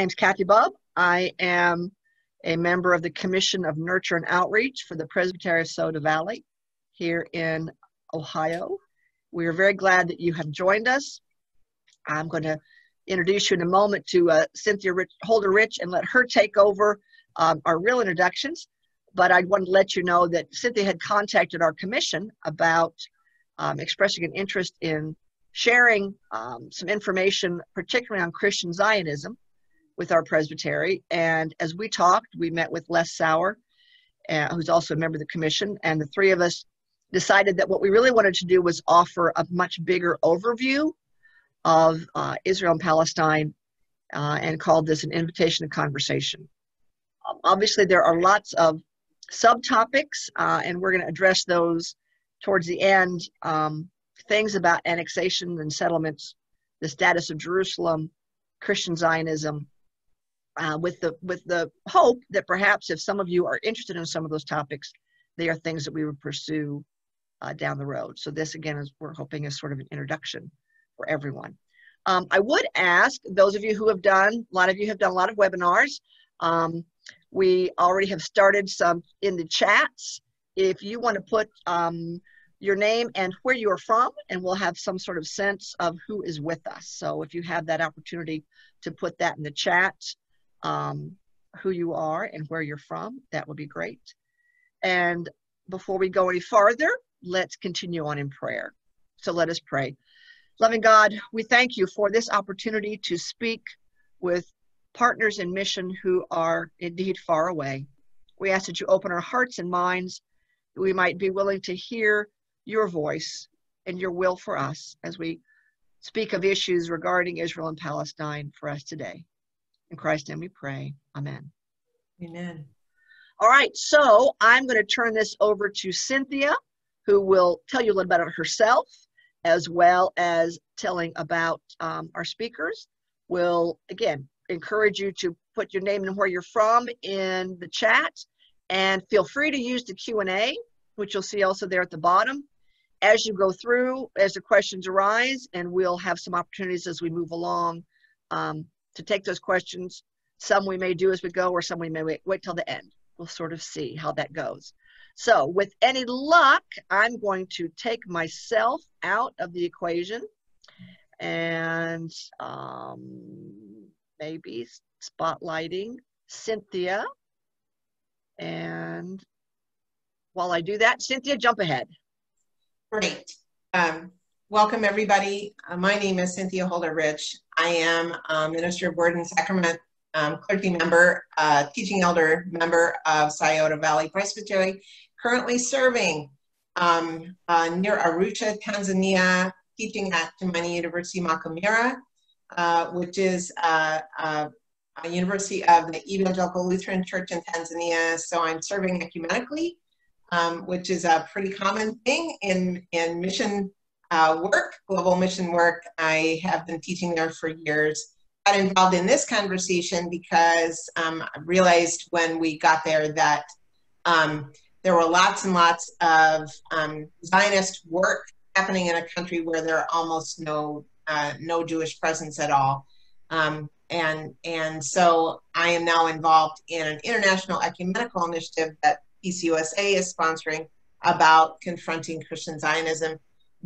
name's Kathy Bubb. I am a member of the Commission of Nurture and Outreach for the Presbytery of Scioto Valley here in Ohio. We are very glad that you have joined us. I'm going to introduce you in a moment to uh, Cynthia Rich, Holder Rich and let her take over um, our real introductions. But I wanted to let you know that Cynthia had contacted our commission about um, expressing an interest in sharing um, some information, particularly on Christian Zionism, with our presbytery. And as we talked, we met with Les Sauer, uh, who's also a member of the commission, and the three of us decided that what we really wanted to do was offer a much bigger overview of uh, Israel and Palestine uh, and called this an invitation to conversation. Obviously, there are lots of subtopics, uh, and we're going to address those towards the end. Um, things about annexation and settlements, the status of Jerusalem, Christian Zionism, uh, with the with the hope that perhaps if some of you are interested in some of those topics, they are things that we would pursue uh, down the road. So this again is we're hoping is sort of an introduction for everyone. Um, I would ask those of you who have done, a lot of you have done a lot of webinars. Um, we already have started some in the chats. If you want to put um, your name and where you are from, and we'll have some sort of sense of who is with us. So if you have that opportunity to put that in the chat, um, who you are and where you're from, that would be great. And before we go any farther, let's continue on in prayer. So let us pray. Loving God, we thank you for this opportunity to speak with partners in mission who are indeed far away. We ask that you open our hearts and minds that we might be willing to hear your voice and your will for us as we speak of issues regarding Israel and Palestine for us today. In Christ's name we pray. Amen. Amen. All right, so I'm going to turn this over to Cynthia, who will tell you a little bit about herself, as well as telling about um, our speakers. We'll, again, encourage you to put your name and where you're from in the chat, and feel free to use the Q&A, which you'll see also there at the bottom as you go through, as the questions arise, and we'll have some opportunities as we move along um, to take those questions. Some we may do as we go, or some we may wait, wait till the end. We'll sort of see how that goes. So with any luck, I'm going to take myself out of the equation and um, maybe spotlighting Cynthia. And while I do that, Cynthia, jump ahead. Great. Um, welcome, everybody. Uh, my name is Cynthia Holder Rich. I am um, Minister of Word and Sacrament, um, clergy member, uh, teaching elder member of Scioto Valley Presbytery, currently serving um, uh, near Arusha, Tanzania, teaching at Tumaini University Makumira, uh, which is uh, uh, a university of the Evangelical Lutheran Church in Tanzania. So I'm serving ecumenically um, which is a pretty common thing in, in mission uh, work, global mission work. I have been teaching there for years. Got involved in this conversation because um, I realized when we got there that um, there were lots and lots of um, Zionist work happening in a country where there are almost no uh, no Jewish presence at all. Um, and and so I am now involved in an international ecumenical initiative that PCUSA is sponsoring about confronting Christian Zionism.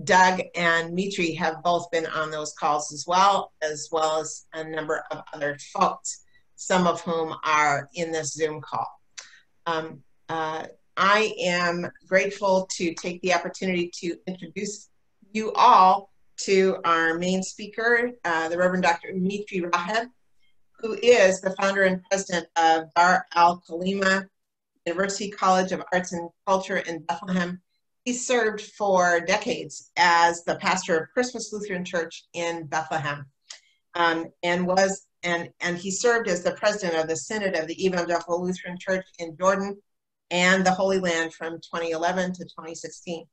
Doug and Mitri have both been on those calls as well, as well as a number of other folks, some of whom are in this Zoom call. Um, uh, I am grateful to take the opportunity to introduce you all to our main speaker, uh, the Reverend Dr. Mitri Raheb, who is the founder and president of Dar al Kalima University College of Arts and Culture in Bethlehem. He served for decades as the pastor of Christmas Lutheran Church in Bethlehem, um, and was and and he served as the president of the Synod of the Evangelical Lutheran Church in Jordan and the Holy Land from 2011 to 2016.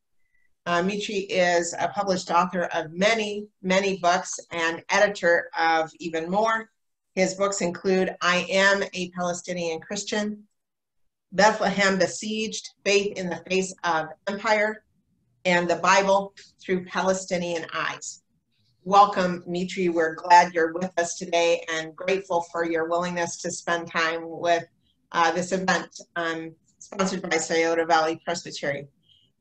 Uh, Mitri is a published author of many, many books and editor of even more. His books include I Am a Palestinian Christian, Bethlehem besieged, faith in the face of empire, and the Bible through Palestinian eyes. welcome, Mitri. We're glad you're with us today and grateful for your willingness to spend time with uh, this event um, sponsored by Scioto Valley Presbytery.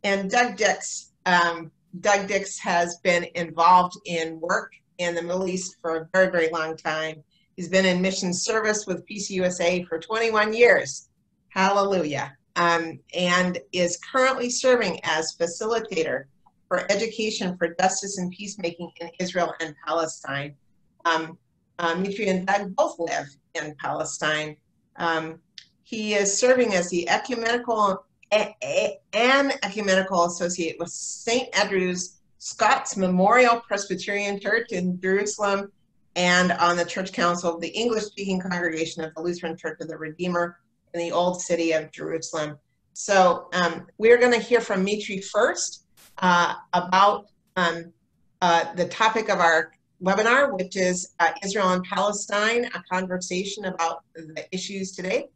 And Doug Dicks, um, Doug Dicks has been involved in work in the Middle East for a very, very long time. He's been in mission service with PCUSA for 21 years. Hallelujah. Um, and is currently serving as facilitator for education for justice and peacemaking in Israel and Palestine. Um, uh, Mitri and Doug both live in Palestine. Um, he is serving as the ecumenical an ecumenical associate with St. Andrew's Scots Memorial Presbyterian Church in Jerusalem and on the church council of the English speaking congregation of the Lutheran Church of the Redeemer in the Old City of Jerusalem. So um, we're going to hear from Mitri first uh, about um, uh, the topic of our webinar, which is uh, Israel and Palestine, a conversation about the issues today.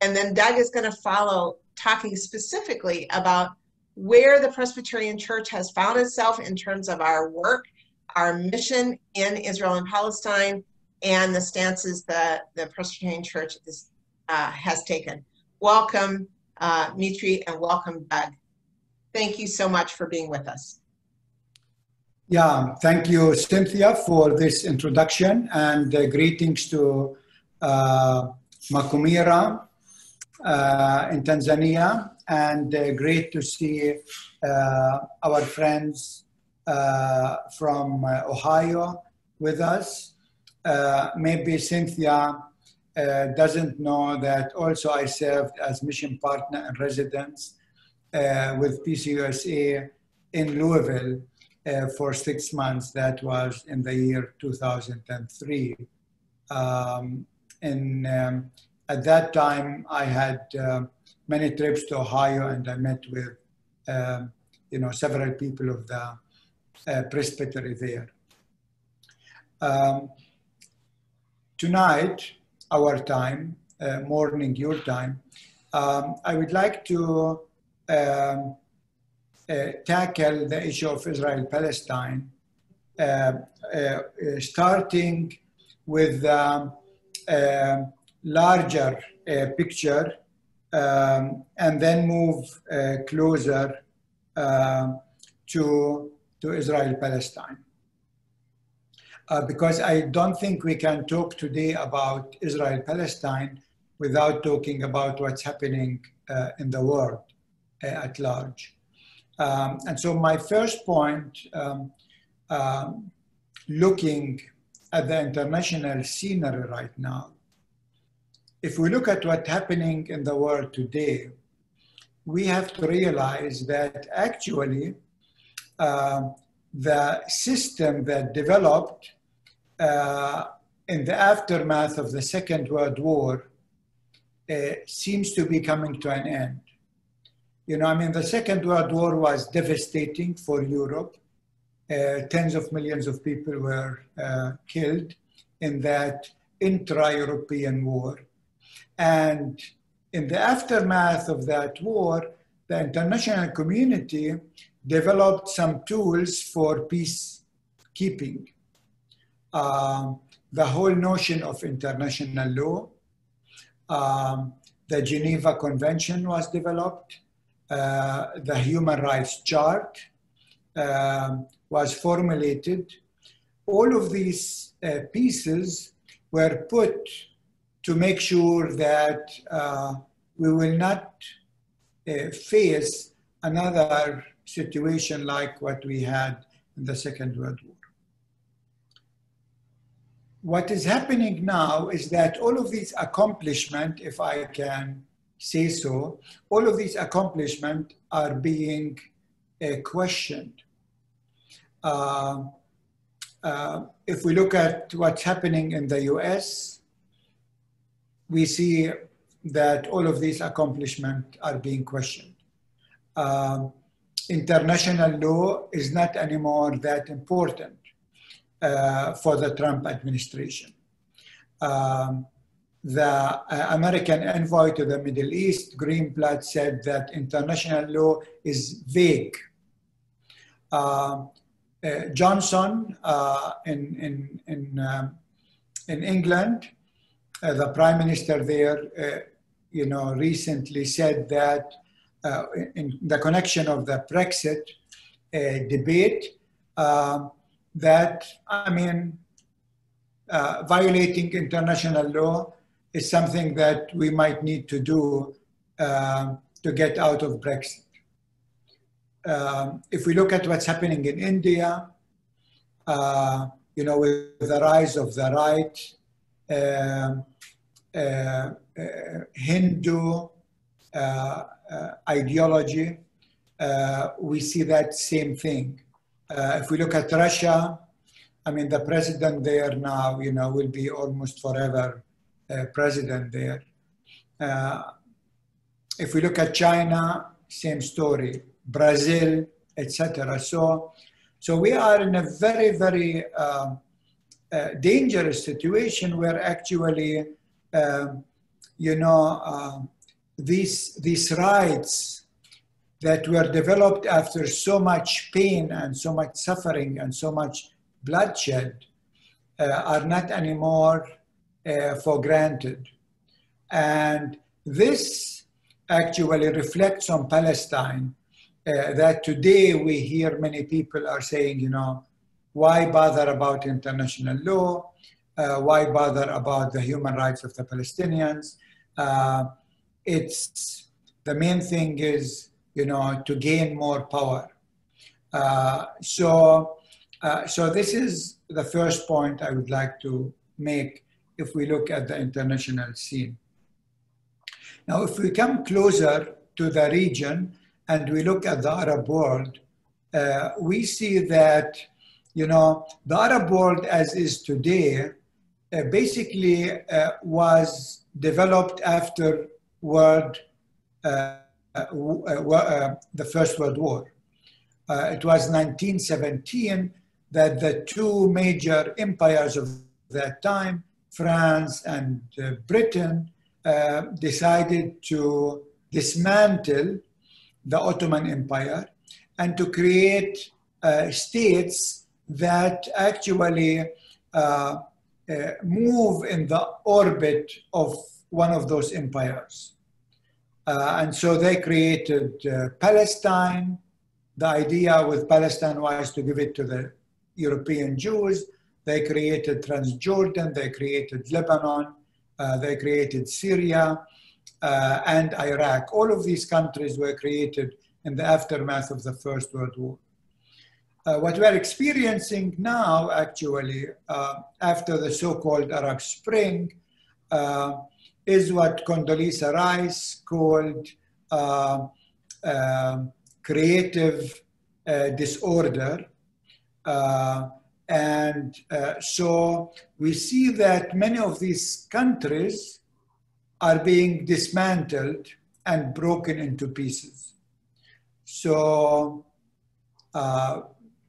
And then Doug is going to follow talking specifically about where the Presbyterian Church has found itself in terms of our work, our mission in Israel and Palestine, and the stances that the Presbyterian Church is, uh, has taken. Welcome, uh, Mitri, and welcome, Doug. Thank you so much for being with us. Yeah, thank you, Cynthia, for this introduction and uh, greetings to uh, Makumira uh, in Tanzania. And uh, great to see uh, our friends uh, from Ohio with us. maybe Cynthia doesn't know that also I served as mission partner and residence uh, with PCUSA in Louisville uh, for six months. That was in the year 2003. Um, and um, at that time, I had uh, many trips to Ohio, and I met with um, you know several people of the uh, presbytery there. Um, tonight, our time, uh, morning your time, um, I would like to um, uh, tackle the issue of Israel-Palestine, uh, uh, starting with um, larger picture um, and then move closer to, to Israel-Palestine. Uh, because I don't think we can talk today about Israel Palestine without talking about what's happening uh, in the world. Uh, at large. Um, and so my first point, um, um, looking at the international scenery right now, if we look at what's happening in the world today, we have to realize that actually uh, the system that developed uh, in the aftermath of the Second World War uh, seems to be coming to an end. You know, I mean, the Second World War was devastating for Europe. Uh, tens of millions of people were uh, killed in that intra-European war. And in the aftermath of that war, the international community developed some tools for peacekeeping. Uh, the whole notion of international law, um, the Geneva Convention was developed, uh, the human rights chart uh, was formulated. All of these uh, pieces were put to make sure that uh, we will not uh, face another situation like what we had in the Second World War. What is happening now is that all of these accomplishments, if I can say so, all of these accomplishments are being uh, questioned. Uh, uh, if we look at what's happening in the US, we see that all of these accomplishments are being questioned. Um, international law is not anymore that important uh, for the Trump administration. Um, the uh, American envoy to the Middle East, Greenblatt, said that international law is vague. Uh, uh, Johnson uh, in, in, in, um, in England, uh, the prime minister there, uh, you know, recently said that in the connection of the Brexit debate, um, that, I mean, violating international law is something that we might need to do to get out of Brexit um, if we look at what's happening in India, uh, you know, with the rise of the right, um, uh, uh, Hindu uh, uh, ideology, uh, we see that same thing. If we look at Russia, I mean, the president there now, you know, will be almost forever president there. if we look at China, same story Brazil, etc. So, so we are in a very, very uh, uh, dangerous situation where actually, uh, you know, um, these, these rights that were developed after so much pain and so much suffering and so much bloodshed uh, are not anymore uh, for granted. And this actually reflects on Palestine uh, that today we hear many people are saying, you know, why bother about international law? Uh, why bother about the human rights of the Palestinians? Uh, it's the main thing is, you know, to gain more power. Uh, so, uh, so this is the first point I would like to make if we look at the international scene. Now, if we come closer to the region, and we look at the Arab world, uh, we see that, you know, the Arab world as is today uh, basically uh, was developed after world, uh, the First World War. it was 1917 that the two major empires of that time, France and Britain, decided to dismantle the Ottoman Empire and to create uh, states that actually uh, uh, move in the orbit of one of those empires. Uh, and so they created uh, Palestine. The idea with Palestine was to give it to the European Jews. They created Transjordan, they created Lebanon, uh, they created Syria, uh, and Iraq. All of these countries were created in the aftermath of the First World War. Uh, what we're experiencing now, actually, uh, after the so-called Arab Spring, is what Condoleezza Rice called uh, um, creative uh, disorder. and so we see that many of these countries are being dismantled and broken into pieces. So uh,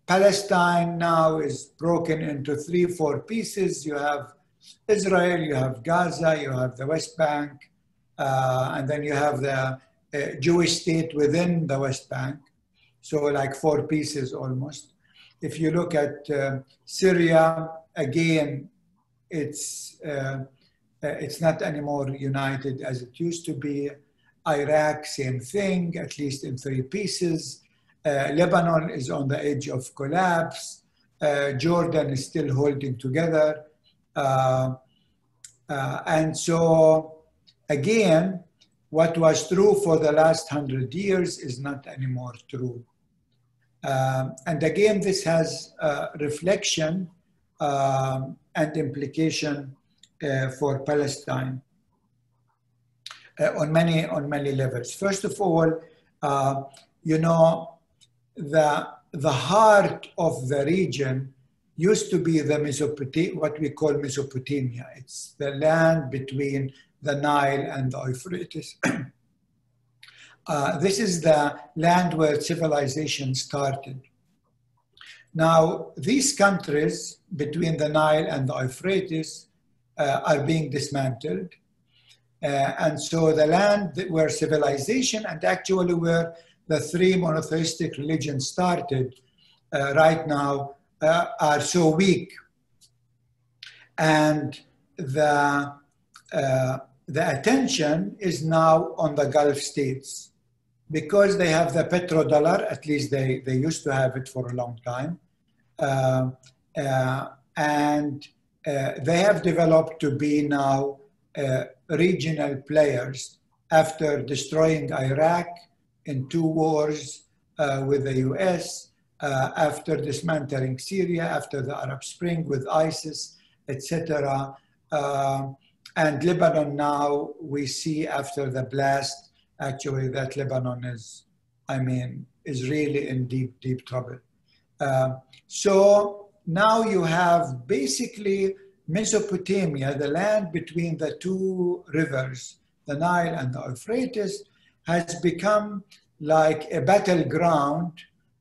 Palestine now is broken into three, four pieces. You have Israel, you have Gaza, you have the West Bank, uh, and then you have the uh, Jewish state within the West Bank. So like four pieces almost. If you look at uh, Syria, again, it's uh, it's not anymore united as it used to be. Iraq, same thing, at least in three pieces. Uh, Lebanon is on the edge of collapse. Uh, Jordan is still holding together. Uh, uh and so, again, what was true for the last hundred years is not anymore true. Um, and again, this has reflection um, and implication uh, for Palestine uh, on many on many levels. First of all, uh, you know, the the heart of the region used to be the Mesopotamia, what we call Mesopotamia. It's the land between the Nile and the Euphrates. uh, this is the land where civilization started. Now, these countries between the Nile and the Euphrates uh, are being dismantled. Uh, and so the land where civilization and actually where the three monotheistic religions started uh, right now uh, are so weak. And the, uh, the attention is now on the Gulf states because they have the petrodollar, at least they, they used to have it for a long time. Uh, uh, and uh, they have developed to be now uh, regional players after destroying Iraq in two wars uh, with the US, uh, after dismantling Syria, after the Arab Spring with ISIS, etc. and Lebanon now, we see after the blast actually that Lebanon is, I mean, is really in deep, deep trouble. Uh, so now you have basically Mesopotamia, the land between the two rivers, the Nile and the Euphrates, has become like a battleground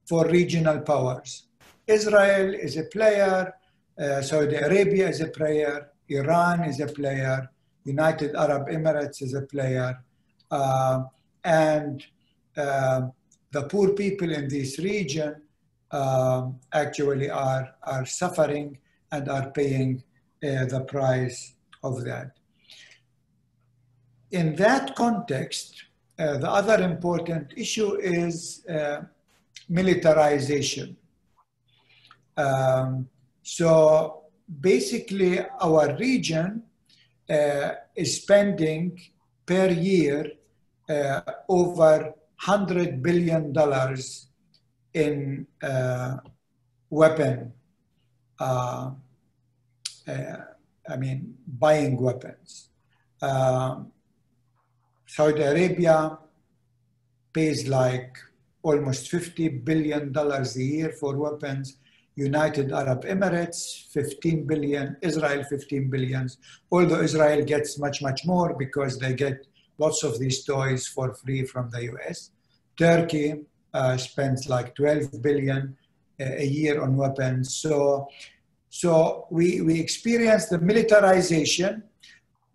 for regional powers. Israel is a player, uh, Saudi Arabia is a player, Iran is a player, United Arab Emirates is a player, uh, and uh, the poor people in this region um, actually are, are suffering and are paying uh, the price of that. In that context, uh, the other important issue is uh, militarization. Um, so basically, our region uh, is spending per year uh, over $100 billion in uh, weapon, uh, I mean, buying weapons. Um, Saudi Arabia pays like almost $50 billion a year for weapons. United Arab Emirates, 15 billion, Israel, 15 billions. Although Israel gets much, much more because they get lots of these toys for free from the US. Turkey uh, spends like 12 billion uh, a year on weapons. So, so we, we experience the militarization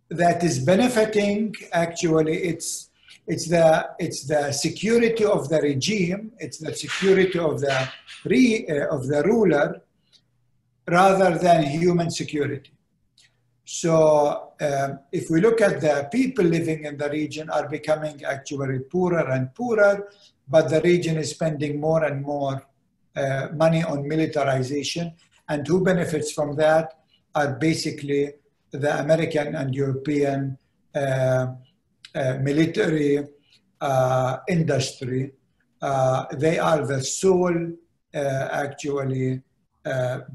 that is benefiting actually it's it's the it's the security of the regime it's the security of the re, uh, of the ruler rather than human security. So um, if we look at the people living in the region are becoming actually poorer and poorer but the region is spending more and more uh, money on militarization. And who benefits from that are basically the American and European uh, Uh, military uh, industry. Uh, they are the sole uh, actually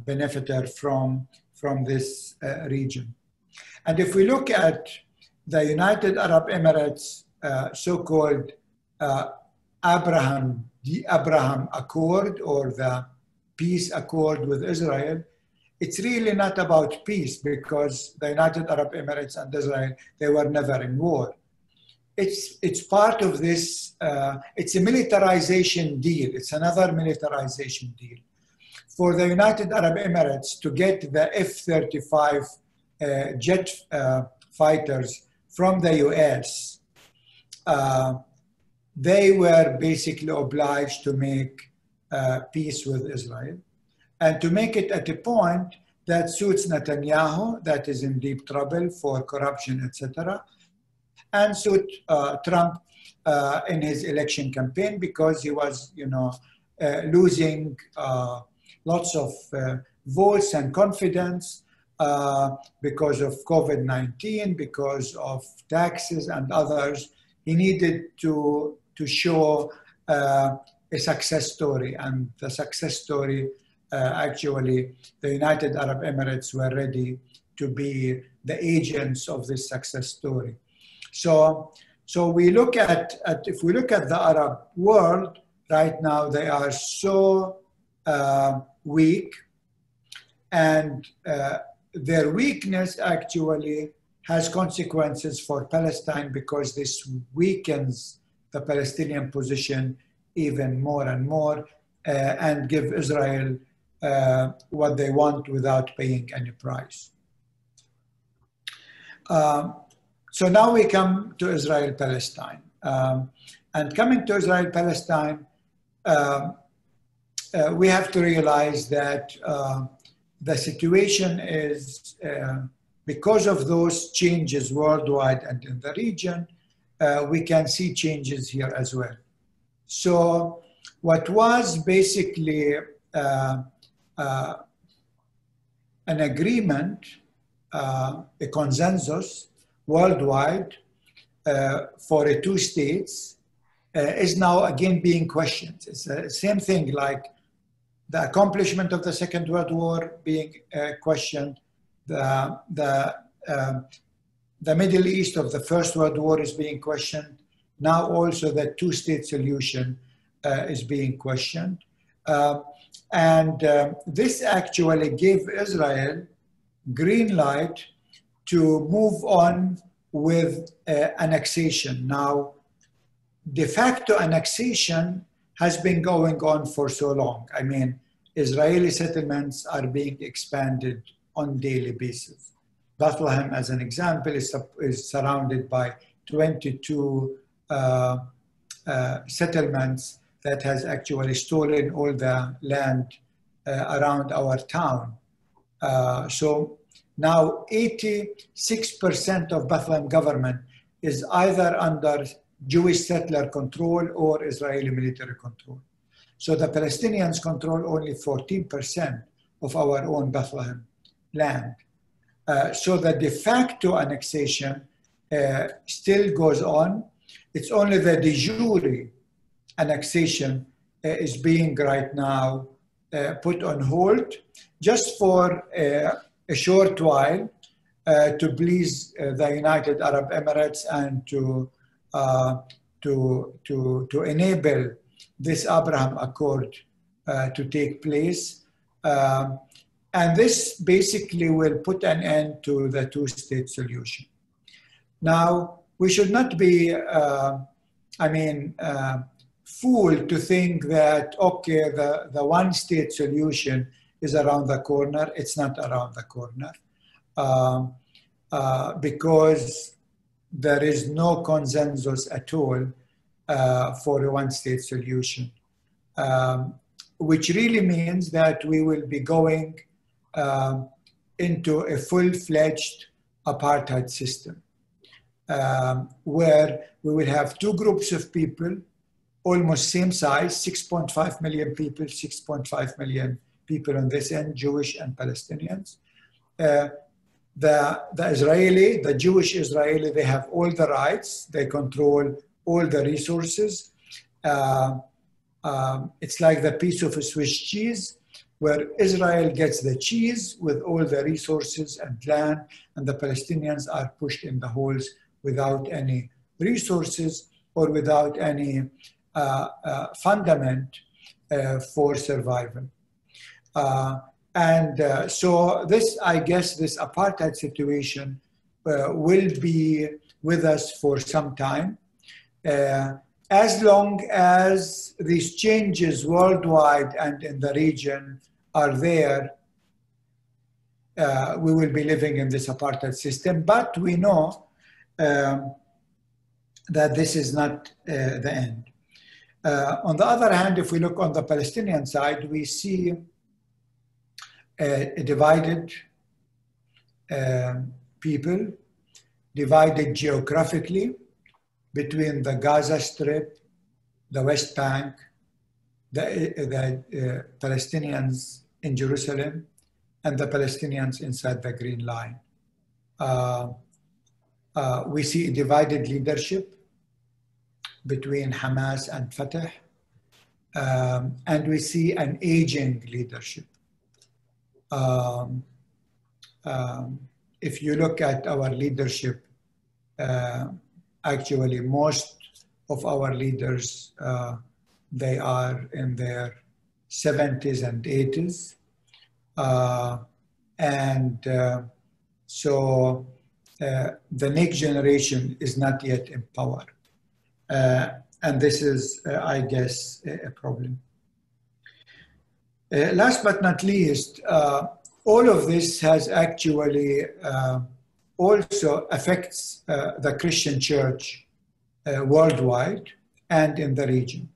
benefiter from, from this region. And if we look at the United Arab Emirates so-called Abraham, the Abraham Accord or the peace accord with Israel, it's really not about peace because the United Arab Emirates and Israel, they were never in war. It's, it's part of this, uh, it's a militarization deal. It's another militarization deal. For the United Arab Emirates to get the F-35 uh, jet uh, fighters from the US, uh, they were basically obliged to make uh, peace with Israel and to make it at a point that suits Netanyahu, that is in deep trouble for corruption, etc., and suit uh, Trump uh, in his election campaign because he was, you know, uh, losing uh, lots of uh, votes and confidence uh, because of COVID-19, because of taxes and others. He needed to to show a success story, and the success story actually the United Arab Emirates were ready to be the agents of this success story. So, so we look at, at if we look at the Arab world right now, they are so uh, weak, and uh, their weakness actually has consequences for Palestine because this weakens the Palestinian position even more and more uh, and give Israel uh, what they want without paying any price. Um, so now we come to Israel Palestine. Um, and coming to Israel Palestine, um, uh, we have to realize that uh, the situation is, uh, because of those changes worldwide and in the region, uh, we can see changes here as well. So what was basically uh, uh, an agreement, a consensus worldwide for a two states is now again being questioned. It's the same thing like the accomplishment of the Second World War being uh, questioned, the, the, uh, the Middle East of the First World War is being questioned. Now also the two-state solution uh, is being questioned. Uh, and um, this actually gave Israel green light to move on with uh, annexation. Now, de facto annexation has been going on for so long. I mean, Israeli settlements are being expanded on daily basis. Bethlehem, as an example, is, is surrounded by 22 uh, uh, settlements that has actually stolen all the land uh, around our town. Uh, so now 86% of Bethlehem government is either under Jewish settler control or Israeli military control. So the Palestinians control only 14% of our own Bethlehem land. Uh, so the de facto annexation uh, still goes on. It's only the de jure annexation uh, is being right now uh, put on hold just for uh, a short while uh, to please the United Arab Emirates and to uh, to, to, to enable this Abraham Accord uh, to take place. Um, and this basically will put an end to the two-state solution. Now, we should not be, uh, I mean, uh, fooled to think that, okay, the, the one-state solution is around the corner. It's not around the corner. Um, uh, because there is no consensus at all uh, for a one-state solution, um, which really means that we will be going uh, into a full-fledged apartheid system, um, where we will have two groups of people, almost same size, 6.5 million people, 6.5 million people on this end, Jewish and Palestinians. Uh, the, the Israeli, the Jewish Israeli, they have all the rights, they control all the resources. Uh, um, it's like the piece of a Swiss cheese, where Israel gets the cheese with all the resources and land, and the Palestinians are pushed in the holes without any resources or without any uh, uh, fundament uh, for survival. Uh, and uh, so this, I guess, this apartheid situation uh, will be with us for some time. As long as these changes worldwide and in the region are there, uh, we will be living in this apartheid system. But we know um, that this is not uh, the end. Uh, on the other hand, if we look on the Palestinian side, we see a divided uh, people, divided geographically between the Gaza Strip, the West Bank, the, the uh, Palestinians in Jerusalem, and the Palestinians inside the Green Line. Uh, uh, we see a divided leadership between Hamas and Fatah, um, and we see an aging leadership um, um, if you look at our leadership, uh, actually most of our leaders, uh, they are in their 70s and 80s. Uh, and uh, so uh, the next generation is not yet in power. Uh, and this is, I guess, a, a problem. Uh, last but not least, uh, all of this has actually uh, also affects uh, the Christian church uh, worldwide and in the region.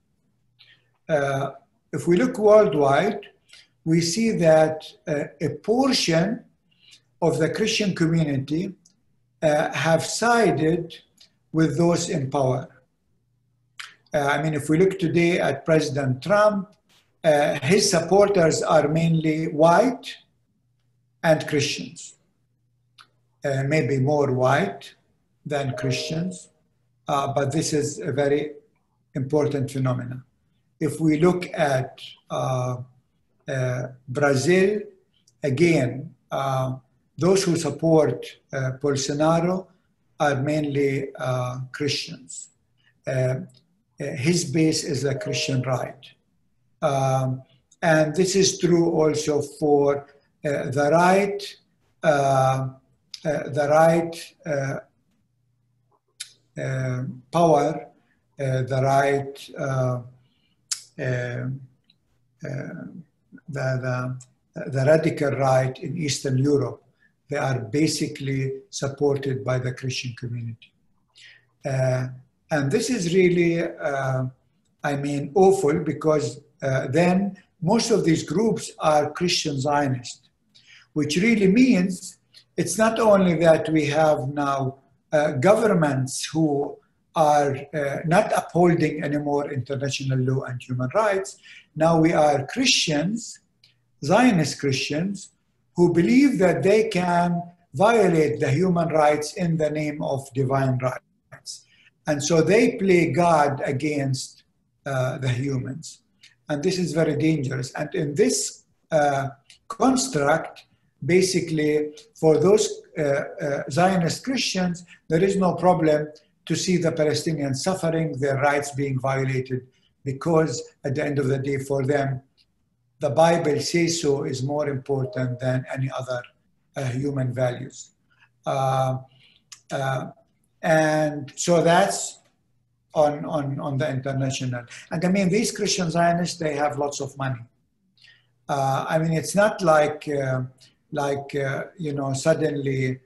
Uh, if we look worldwide, we see that a portion of the Christian community have sided with those in power. I mean, if we look today at President Trump, uh, his supporters are mainly white and Christians, uh, maybe more white than Christians, uh, but this is a very important phenomenon. If we look at uh, uh, Brazil, again, uh, those who support Bolsonaro are mainly Christians. his base is the Christian right. Um, and this is true also for uh, the right, um, uh, the right uh, um, power, the right um, the, the, the radical right in Eastern Europe, they are basically supported by the Christian community. Uh, and this is really, uh, I mean, awful because uh, then most of these groups are Christian Zionist, which really means it's not only that we have now uh, governments who are uh, not upholding anymore international law and human rights. Now we are Christians Zionist Christians who believe that they can violate the human rights in the name of divine rights. And so they play God against uh, the humans. And this is very dangerous. And in this uh, construct, basically, for those uh, uh Zionist Christians, there is no problem to see the Palestinians suffering, their rights being violated, because at the end of the day, for them, the Bible says so is more important than any other uh, human values. Uh, uh, and so that's on, on, on the international. And I mean, these Christian Zionists, they have lots of money. Uh, I mean, it's not like, uh, like uh, you know, suddenly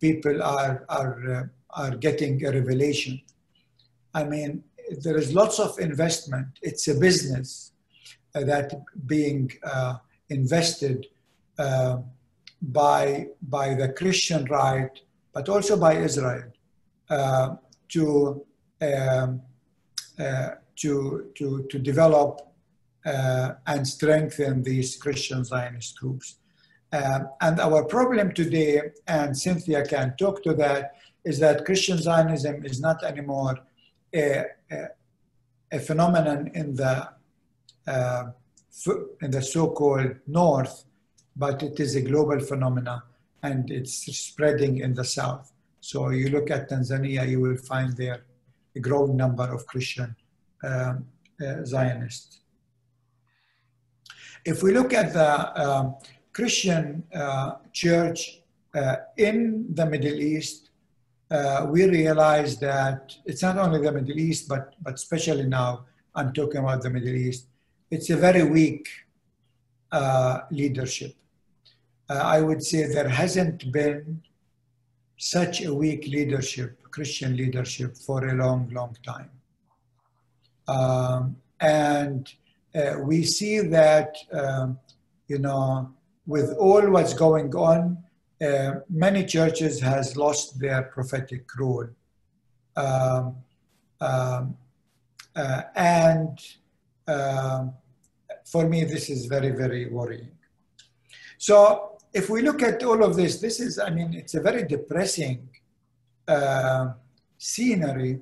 people are, are, are getting a revelation. I mean, there is lots of investment. It's a business uh, that being uh, invested uh, by, by the Christian right, but also by Israel to, to, to, to develop and strengthen these Christian Zionist groups. Um, and our problem today, and Cynthia can talk to that, is that Christian Zionism is not anymore a, a, a phenomenon in the uh, in the so-called north, but it is a global phenomena and it's spreading in the south. So you look at Tanzania, you will find there a growing number of Christian um, uh, Zionists. If we look at the uh, Christian uh, church uh, in the Middle East, uh, we realize that it's not only the Middle East, but, but especially now, I'm talking about the Middle East, it's a very weak uh, leadership. I would say there hasn't been such a weak leadership, Christian leadership, for a long, long time. Um, and uh, we see that, um, you know, with all what's going on, uh, many churches has lost their prophetic role. Um, um uh, and um, for me, this is very, very worrying. So if we look at all of this, this is, I mean, it's a very depressing uh, scenery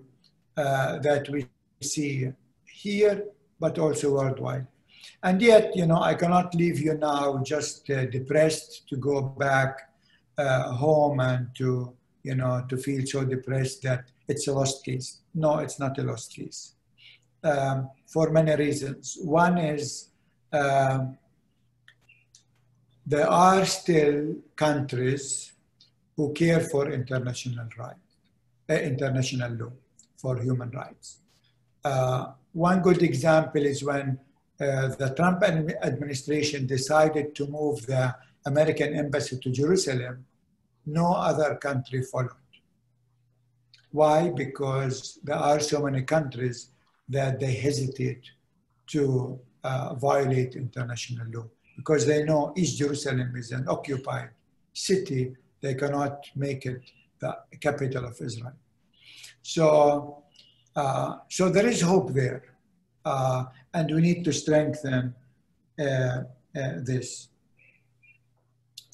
uh, that we see here, but also worldwide. And yet, you know, I cannot leave you now just uh, depressed to go back uh, home and to, you know, to feel so depressed that it's a lost case. No, it's not a lost case um, for many reasons. One is um, there are still countries who care for international rights, uh, international law for human rights. Uh, one good example is when uh, the Trump administration decided to move the American embassy to Jerusalem, no other country followed. Why? Because there are so many countries that they hesitate to uh, violate international law because they know East Jerusalem is an occupied city. They cannot make it the capital of Israel. So, uh, so there is hope there, uh, and we need to strengthen uh, uh, this.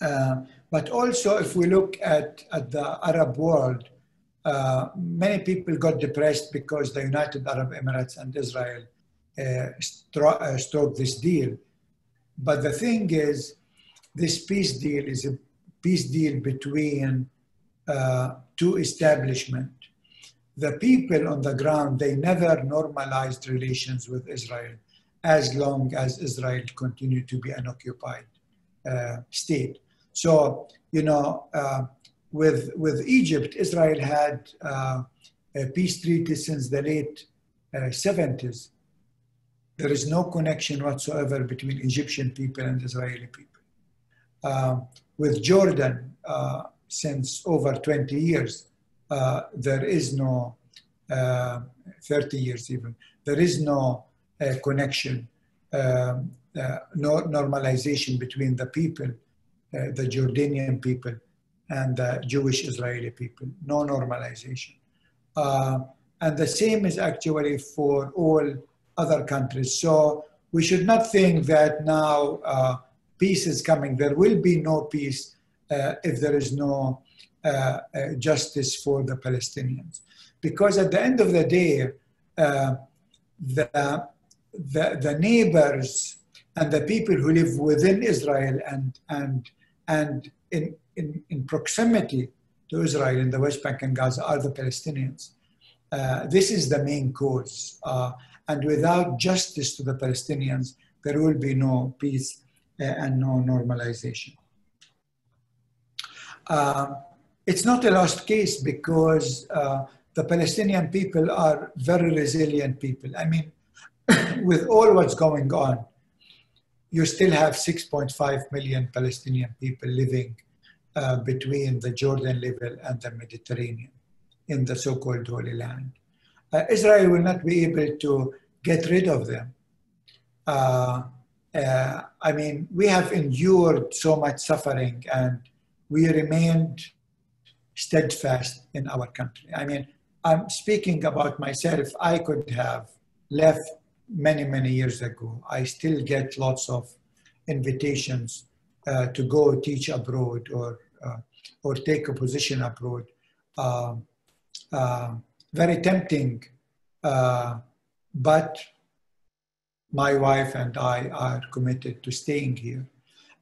Uh, but also, if we look at, at the Arab world, uh, many people got depressed because the United Arab Emirates and Israel struck this deal. But the thing is, this peace deal is a peace deal between uh, two establishment. The people on the ground, they never normalized relations with Israel as long as Israel continued to be an occupied uh, state. So, you know, uh, with, with Egypt, Israel had uh, a peace treaty since the late 70s. Uh, there is no connection whatsoever between Egyptian people and Israeli people. Um, with Jordan, uh, since over 20 years, uh, there is no, uh, 30 years even, there is no uh, connection, uh, no normalization between the people, uh, the Jordanian people and the Jewish Israeli people, no normalization. and the same is actually for all other countries. So we should not think that now uh, peace is coming. There will be no peace uh, if there is no uh, uh justice for the Palestinians. Because at the end of the day, uh, the, the, the, neighbors and the people who live within Israel and, and, and in, in, in proximity to Israel in the West Bank and Gaza are the Palestinians. Uh, this is the main cause. And without justice to the Palestinians, there will be no peace uh, and no normalization. Uh, it's not a lost case because uh, the Palestinian people are very resilient people. I mean, with all what's going on, you still have 6.5 million Palestinian people living uh, between the Jordan level and the Mediterranean in the so-called Holy Land uh, Israel will not be able to get rid of them. Uh, uh, I mean, we have endured so much suffering and we remained steadfast in our country. I mean, I'm speaking about myself. I could have left many, many years ago. I still get lots of invitations uh, to go teach abroad or, uh, or take a position abroad. Um, uh, very tempting, uh, but my wife and I are committed to staying here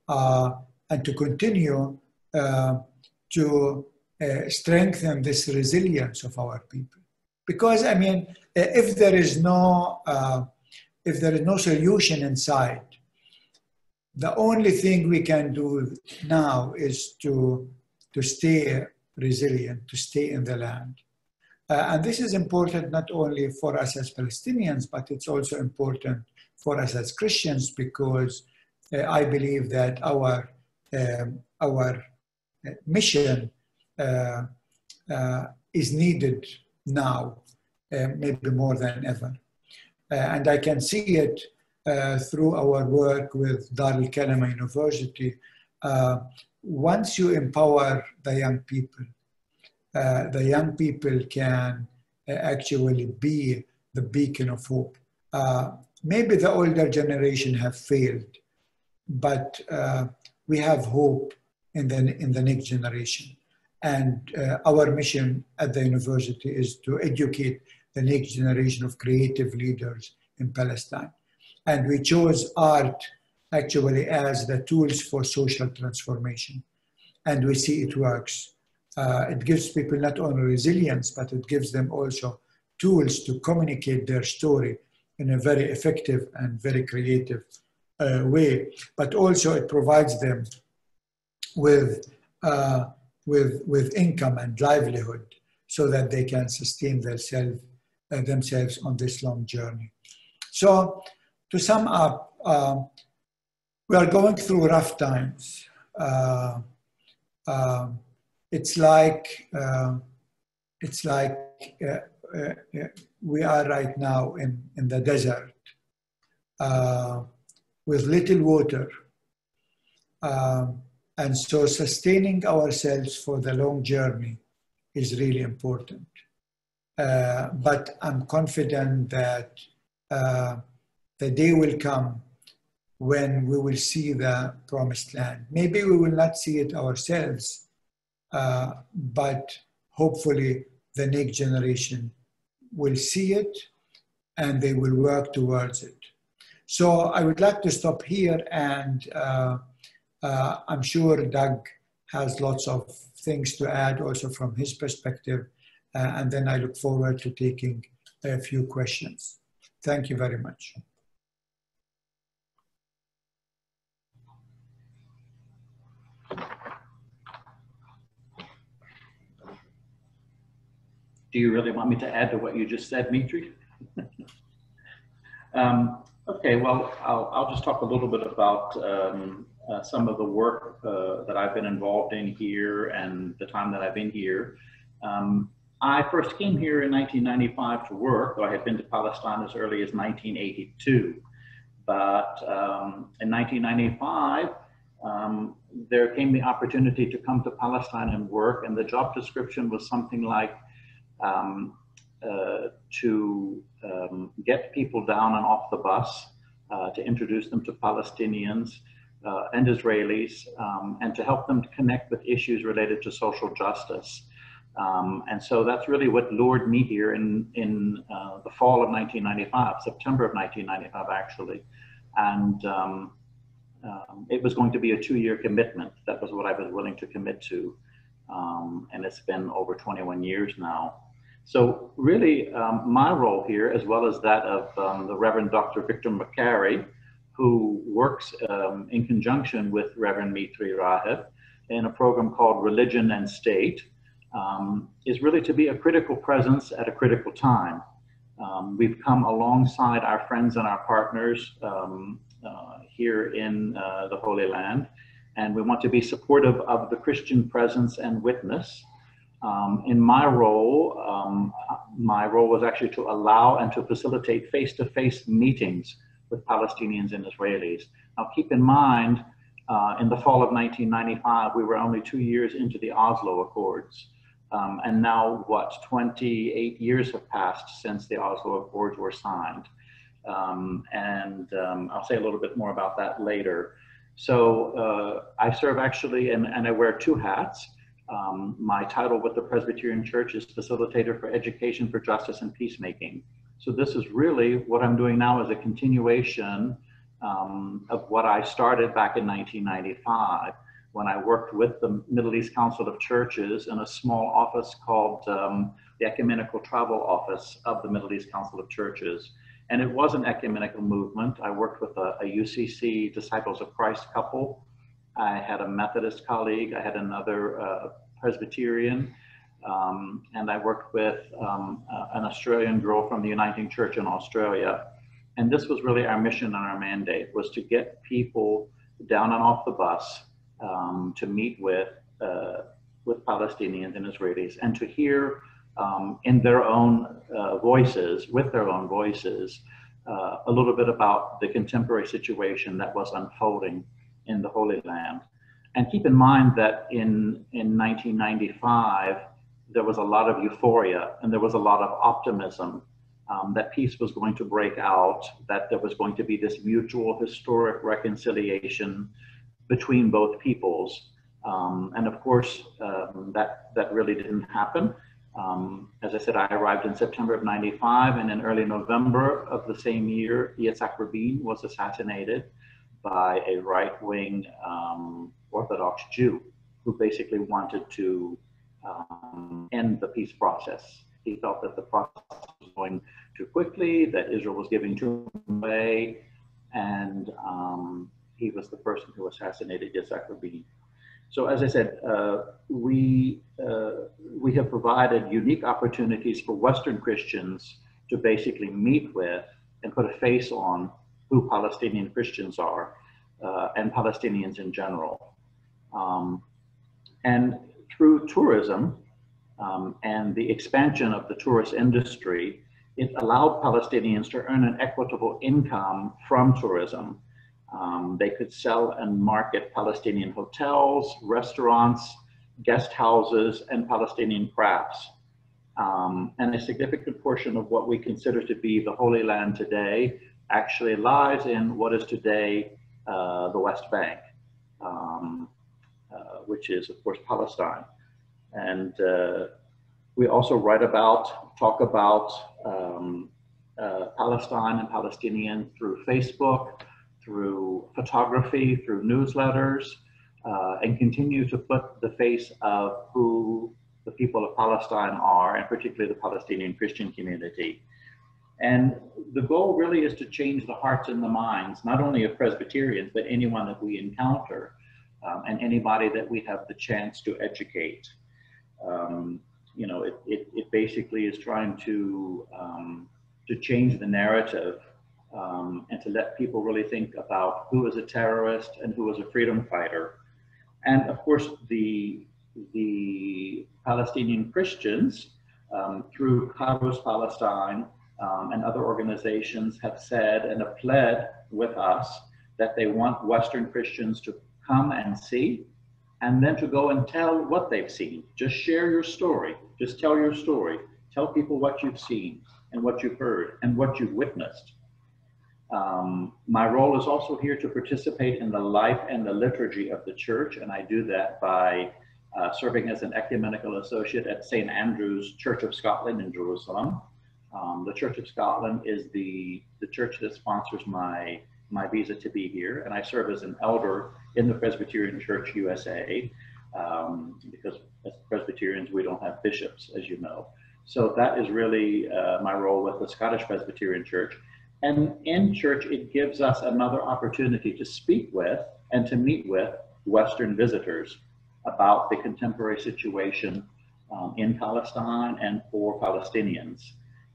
uh, and to continue uh, to uh, strengthen this resilience of our people. Because I mean, if there is no uh, if there is no solution inside, the only thing we can do now is to to stay resilient, to stay in the land. Uh, and this is important not only for us as Palestinians, but it's also important for us as Christians because uh, I believe that our, um, our uh, mission uh, uh, is needed now, uh, maybe more than ever. and I can see it through our work with Dar al Kalima University. once you empower the young people, uh, the young people can uh, actually be the beacon of hope. Uh, maybe the older generation have failed, but uh, we have hope in the, in the next generation. And uh, our mission at the university is to educate the next generation of creative leaders in Palestine. And we chose art actually as the tools for social transformation. And we see it works uh, it gives people not only resilience, but it gives them also tools to communicate their story in a very effective and very creative uh, way. But also it provides them with, uh, with, with income and livelihood so that they can sustain themselves, uh, themselves on this long journey. So to sum up, um, we are going through rough times. Uh, um, it's like uh, it's like uh, uh, we are right now in, in the desert. uh, with little water. Um, and so sustaining ourselves for the long journey is really important. Uh, but I'm confident that uh, the day will come when we will see the promised land. Maybe we will not see it ourselves, uh, but hopefully the next generation will see it and they will work towards it. So I would like to stop here and uh, uh, I'm sure Doug has lots of things to add also from his perspective. Uh, and then I look forward to taking a few questions. Thank you very much. Do you really want me to add to what you just said, Mitri? um, okay, well, I'll, I'll just talk a little bit about um, uh, some of the work uh, that I've been involved in here and the time that I've been here. Um, I first came here in 1995 to work, though I had been to Palestine as early as 1982. But um, in 1995, um, there came the opportunity to come to Palestine and work, and the job description was something like um, uh, to um, get people down and off the bus, uh, to introduce them to Palestinians uh, and Israelis, um, and to help them to connect with issues related to social justice. Um, and so that's really what lured me here in, in uh, the fall of 1995, September of 1995, actually. And um, um, it was going to be a two year commitment. That was what I was willing to commit to. And it's been over 21 years now. So really, um, my role here, as well as that of um, the Reverend Dr. Victor Makari, who works um, in conjunction with Reverend Mitri Raheb in a program called Religion and State, um, is really to be a critical presence at a critical time. Um, we've come alongside our friends and our partners um, uh, here in uh, the Holy Land, and we want to be supportive of the Christian presence and witness um, in my role, um, my role was actually to allow and to facilitate face-to-face meetings with Palestinians and Israelis. Now keep in mind, uh, in the fall of 1995, we were only two years into the Oslo Accords. Um, and now what, 28 years have passed since the Oslo Accords were signed. Um, and um, I'll say a little bit more about that later. So uh, I serve actually, and, and I wear two hats. Um, my title with the Presbyterian Church is Facilitator for Education for Justice and Peacemaking. So this is really what I'm doing now is a continuation um, of what I started back in 1995 when I worked with the Middle East Council of Churches in a small office called um, the Ecumenical Travel Office of the Middle East Council of Churches. And it was an ecumenical movement. I worked with a, a UCC Disciples of Christ couple I had a Methodist colleague. I had another uh, Presbyterian. Um, and I worked with um, uh, an Australian girl from the Uniting Church in Australia. And this was really our mission and our mandate was to get people down and off the bus um, to meet with, uh, with Palestinians and Israelis and to hear um, in their own uh, voices, with their own voices, uh, a little bit about the contemporary situation that was unfolding in the Holy Land. And keep in mind that in, in 1995, there was a lot of euphoria and there was a lot of optimism um, that peace was going to break out, that there was going to be this mutual historic reconciliation between both peoples. Um, and of course, um, that, that really didn't happen. Um, as I said, I arrived in September of 95 and in early November of the same year, Yitzhak Rabin was assassinated by a right-wing um, Orthodox Jew who basically wanted to um, end the peace process. He felt that the process was going too quickly, that Israel was giving too much away, and um, he was the person who assassinated Yitzhak Rabin. So as I said, uh, we, uh, we have provided unique opportunities for Western Christians to basically meet with and put a face on who Palestinian Christians are uh, and Palestinians in general. Um, and through tourism um, and the expansion of the tourist industry, it allowed Palestinians to earn an equitable income from tourism. Um, they could sell and market Palestinian hotels, restaurants, guest houses, and Palestinian crafts. Um, and a significant portion of what we consider to be the Holy Land today actually lies in what is today uh, the West Bank, um, uh, which is, of course, Palestine. And uh, we also write about, talk about um, uh, Palestine and Palestinian through Facebook, through photography, through newsletters, uh, and continue to put the face of who the people of Palestine are, and particularly the Palestinian Christian community. And the goal really is to change the hearts and the minds, not only of Presbyterians, but anyone that we encounter um, and anybody that we have the chance to educate. Um, you know, it, it, it, basically is trying to, um, to change the narrative um, and to let people really think about who is a terrorist and who is a freedom fighter. And of course, the, the Palestinian Christians um, through Kairos Palestine um, and other organizations have said and have pled with us that they want Western Christians to come and see and then to go and tell what they've seen. Just share your story. Just tell your story. Tell people what you've seen and what you've heard and what you've witnessed. Um, my role is also here to participate in the life and the liturgy of the church, and I do that by uh, serving as an ecumenical associate at St. Andrew's Church of Scotland in Jerusalem. Um, the Church of Scotland is the, the church that sponsors my, my visa to be here, and I serve as an elder in the Presbyterian Church USA, um, because as Presbyterians, we don't have bishops, as you know. So that is really uh, my role with the Scottish Presbyterian Church. And in church, it gives us another opportunity to speak with and to meet with Western visitors about the contemporary situation um, in Palestine and for Palestinians.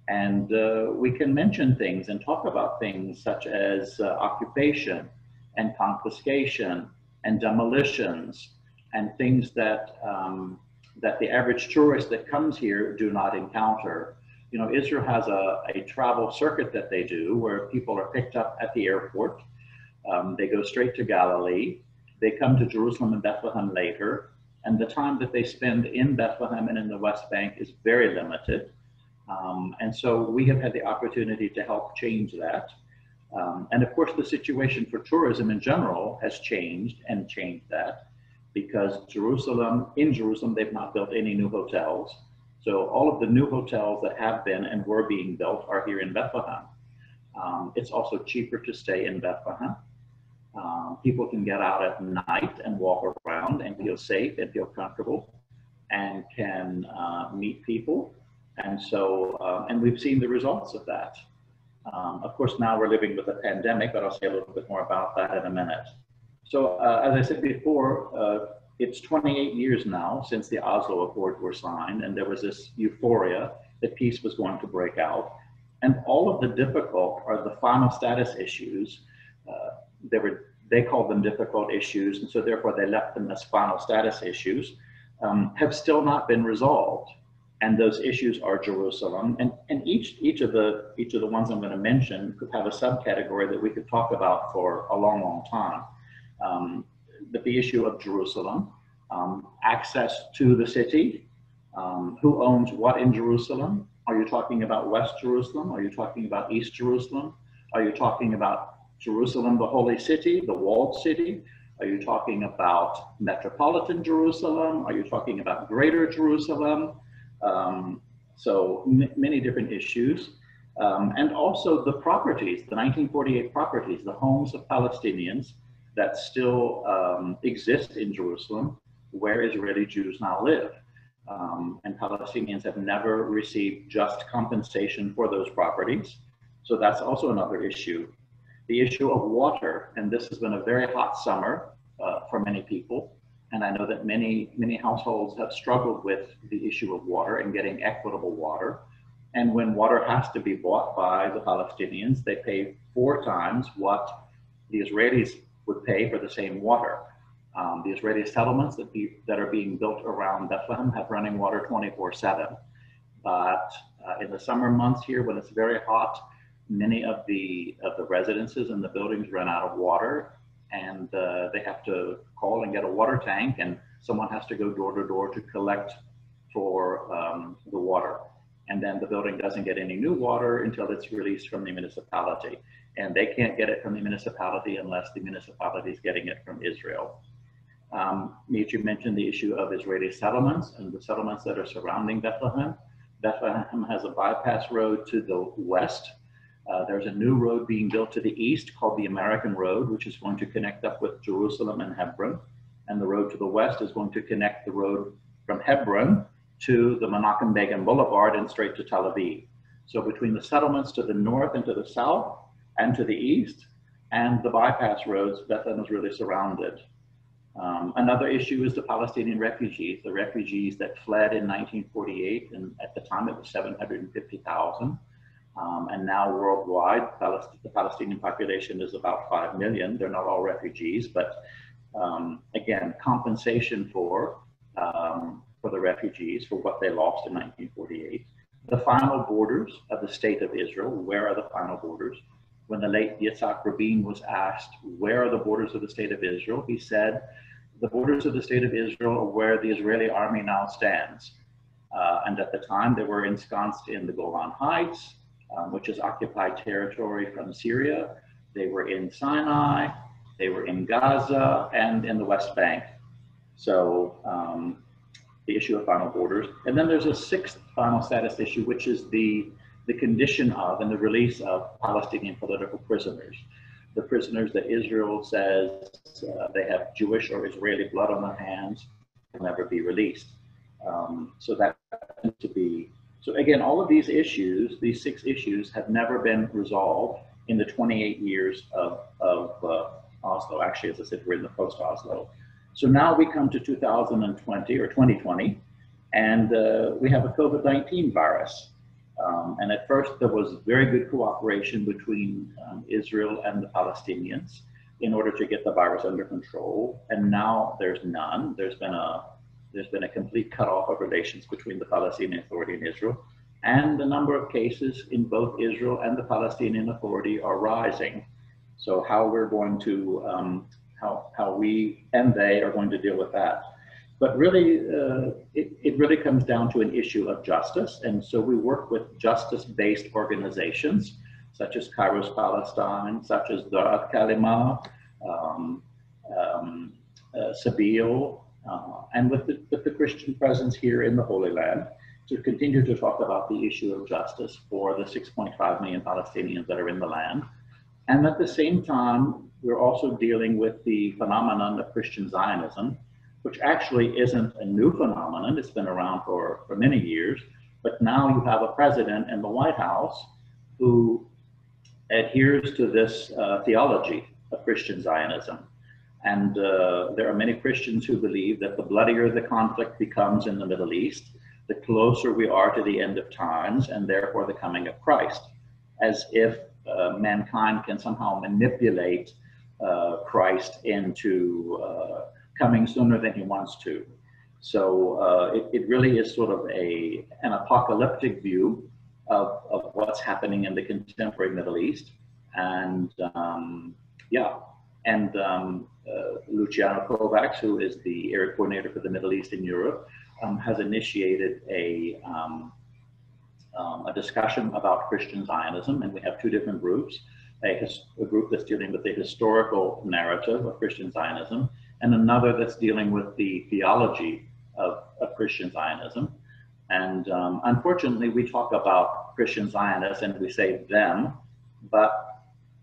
And uh, we can mention things and talk about things such as uh, occupation and confiscation and demolitions and things that, um, that the average tourist that comes here do not encounter. You know, Israel has a, a travel circuit that they do where people are picked up at the airport. Um, they go straight to Galilee. They come to Jerusalem and Bethlehem later. And the time that they spend in Bethlehem and in the West Bank is very limited. Um, and so we have had the opportunity to help change that. Um, and of course, the situation for tourism in general has changed and changed that because Jerusalem, in Jerusalem, they've not built any new hotels. So all of the new hotels that have been and were being built are here in Bethlehem. Um, it's also cheaper to stay in Bethlehem. Um, people can get out at night and walk around and feel safe and feel comfortable and can uh, meet people and so, um, and we've seen the results of that. Um, of course, now we're living with a pandemic, but I'll say a little bit more about that in a minute. So, uh, as I said before, uh, it's 28 years now since the Oslo Accords were signed, and there was this euphoria that peace was going to break out. And all of the difficult are the final status issues, uh, they were they called them difficult issues, and so therefore they left them as final status issues, um, have still not been resolved and those issues are Jerusalem. And, and each, each, of the, each of the ones I'm going to mention could have a subcategory that we could talk about for a long, long time. Um, but the issue of Jerusalem, um, access to the city, um, who owns what in Jerusalem? Are you talking about West Jerusalem? Are you talking about East Jerusalem? Are you talking about Jerusalem, the holy city, the walled city? Are you talking about metropolitan Jerusalem? Are you talking about greater Jerusalem? Um, so many different issues. Um, and also the properties, the 1948 properties, the homes of Palestinians that still um, exist in Jerusalem, where Israeli Jews now live. Um, and Palestinians have never received just compensation for those properties. So that's also another issue. The issue of water, and this has been a very hot summer uh, for many people. And I know that many, many households have struggled with the issue of water and getting equitable water. And when water has to be bought by the Palestinians, they pay four times what the Israelis would pay for the same water. Um, the Israeli settlements that, be, that are being built around Bethlehem have running water 24 7. But Uh, in the summer months here, when it's very hot, many of the of the residences and the buildings run out of water, and uh, they have to call and get a water tank, and someone has to go door to door to collect for um, the water. And then the building doesn't get any new water until it's released from the municipality. And they can't get it from the municipality unless the municipality is getting it from Israel. Um, Mitri mentioned the issue of Israeli settlements and the settlements that are surrounding Bethlehem. Bethlehem has a bypass road to the west. Uh, there's a new road being built to the east called the American Road, which is going to connect up with Jerusalem and Hebron. And the road to the west is going to connect the road from Hebron to the Menachem Begin Boulevard and straight to Tel Aviv. So between the settlements to the north and to the south and to the east and the bypass roads, Bethlehem is really surrounded. Um, another issue is the Palestinian refugees, the refugees that fled in 1948, and at the time it was 750,000. Um, and now worldwide, the Palestinian population is about 5 million. They're not all refugees, but um, again, compensation for, um, for the refugees for what they lost in 1948. The final borders of the state of Israel, where are the final borders? When the late Yitzhak Rabin was asked, where are the borders of the state of Israel? He said, the borders of the state of Israel are where the Israeli army now stands. Uh, and at the time, they were ensconced in the Golan Heights, um, which is occupied territory from Syria. They were in Sinai, they were in Gaza, and in the West Bank. So um, the issue of final borders. And then there's a sixth final status issue, which is the, the condition of and the release of Palestinian political prisoners the prisoners that Israel says uh, they have Jewish or Israeli blood on their hands will never be released. Um, so that so again, all of these issues, these six issues, have never been resolved in the 28 years of, of uh, Oslo. Actually, as I said, we're in the post Oslo. So now we come to 2020 or 2020, and uh, we have a COVID 19 virus. Um, and at first, there was very good cooperation between um, Israel and the Palestinians in order to get the virus under control. And now there's none. There's been a there's been a complete cutoff of relations between the Palestinian Authority and Israel. And the number of cases in both Israel and the Palestinian Authority are rising. So how we're going to um, how how we and they are going to deal with that. But really, uh, it, it really comes down to an issue of justice. And so we work with justice-based organizations, such as Kairos Palestine, such as Dar al-Kalima, um, um, uh, Sabeel, uh, and with the, with the Christian presence here in the Holy Land to continue to talk about the issue of justice for the 6.5 million Palestinians that are in the land. And at the same time, we're also dealing with the phenomenon of Christian Zionism, which actually isn't a new phenomenon. It's been around for, for many years. But now you have a president in the White House who adheres to this uh, theology of Christian Zionism. And uh, there are many Christians who believe that the bloodier the conflict becomes in the Middle East, the closer we are to the end of times and therefore the coming of Christ, as if uh, mankind can somehow manipulate uh, Christ into uh, coming sooner than he wants to. So uh, it, it really is sort of a, an apocalyptic view of, of what's happening in the contemporary Middle East. And um, yeah, and um, uh, Luciano Kovacs, who is the area coordinator for the Middle East in Europe, um, has initiated a, um, um, a discussion about Christian Zionism. And we have two different groups, a, a group that's dealing with the historical narrative of Christian Zionism and another that's dealing with the theology of, of Christian Zionism. And um, unfortunately, we talk about Christian Zionists and we say them, but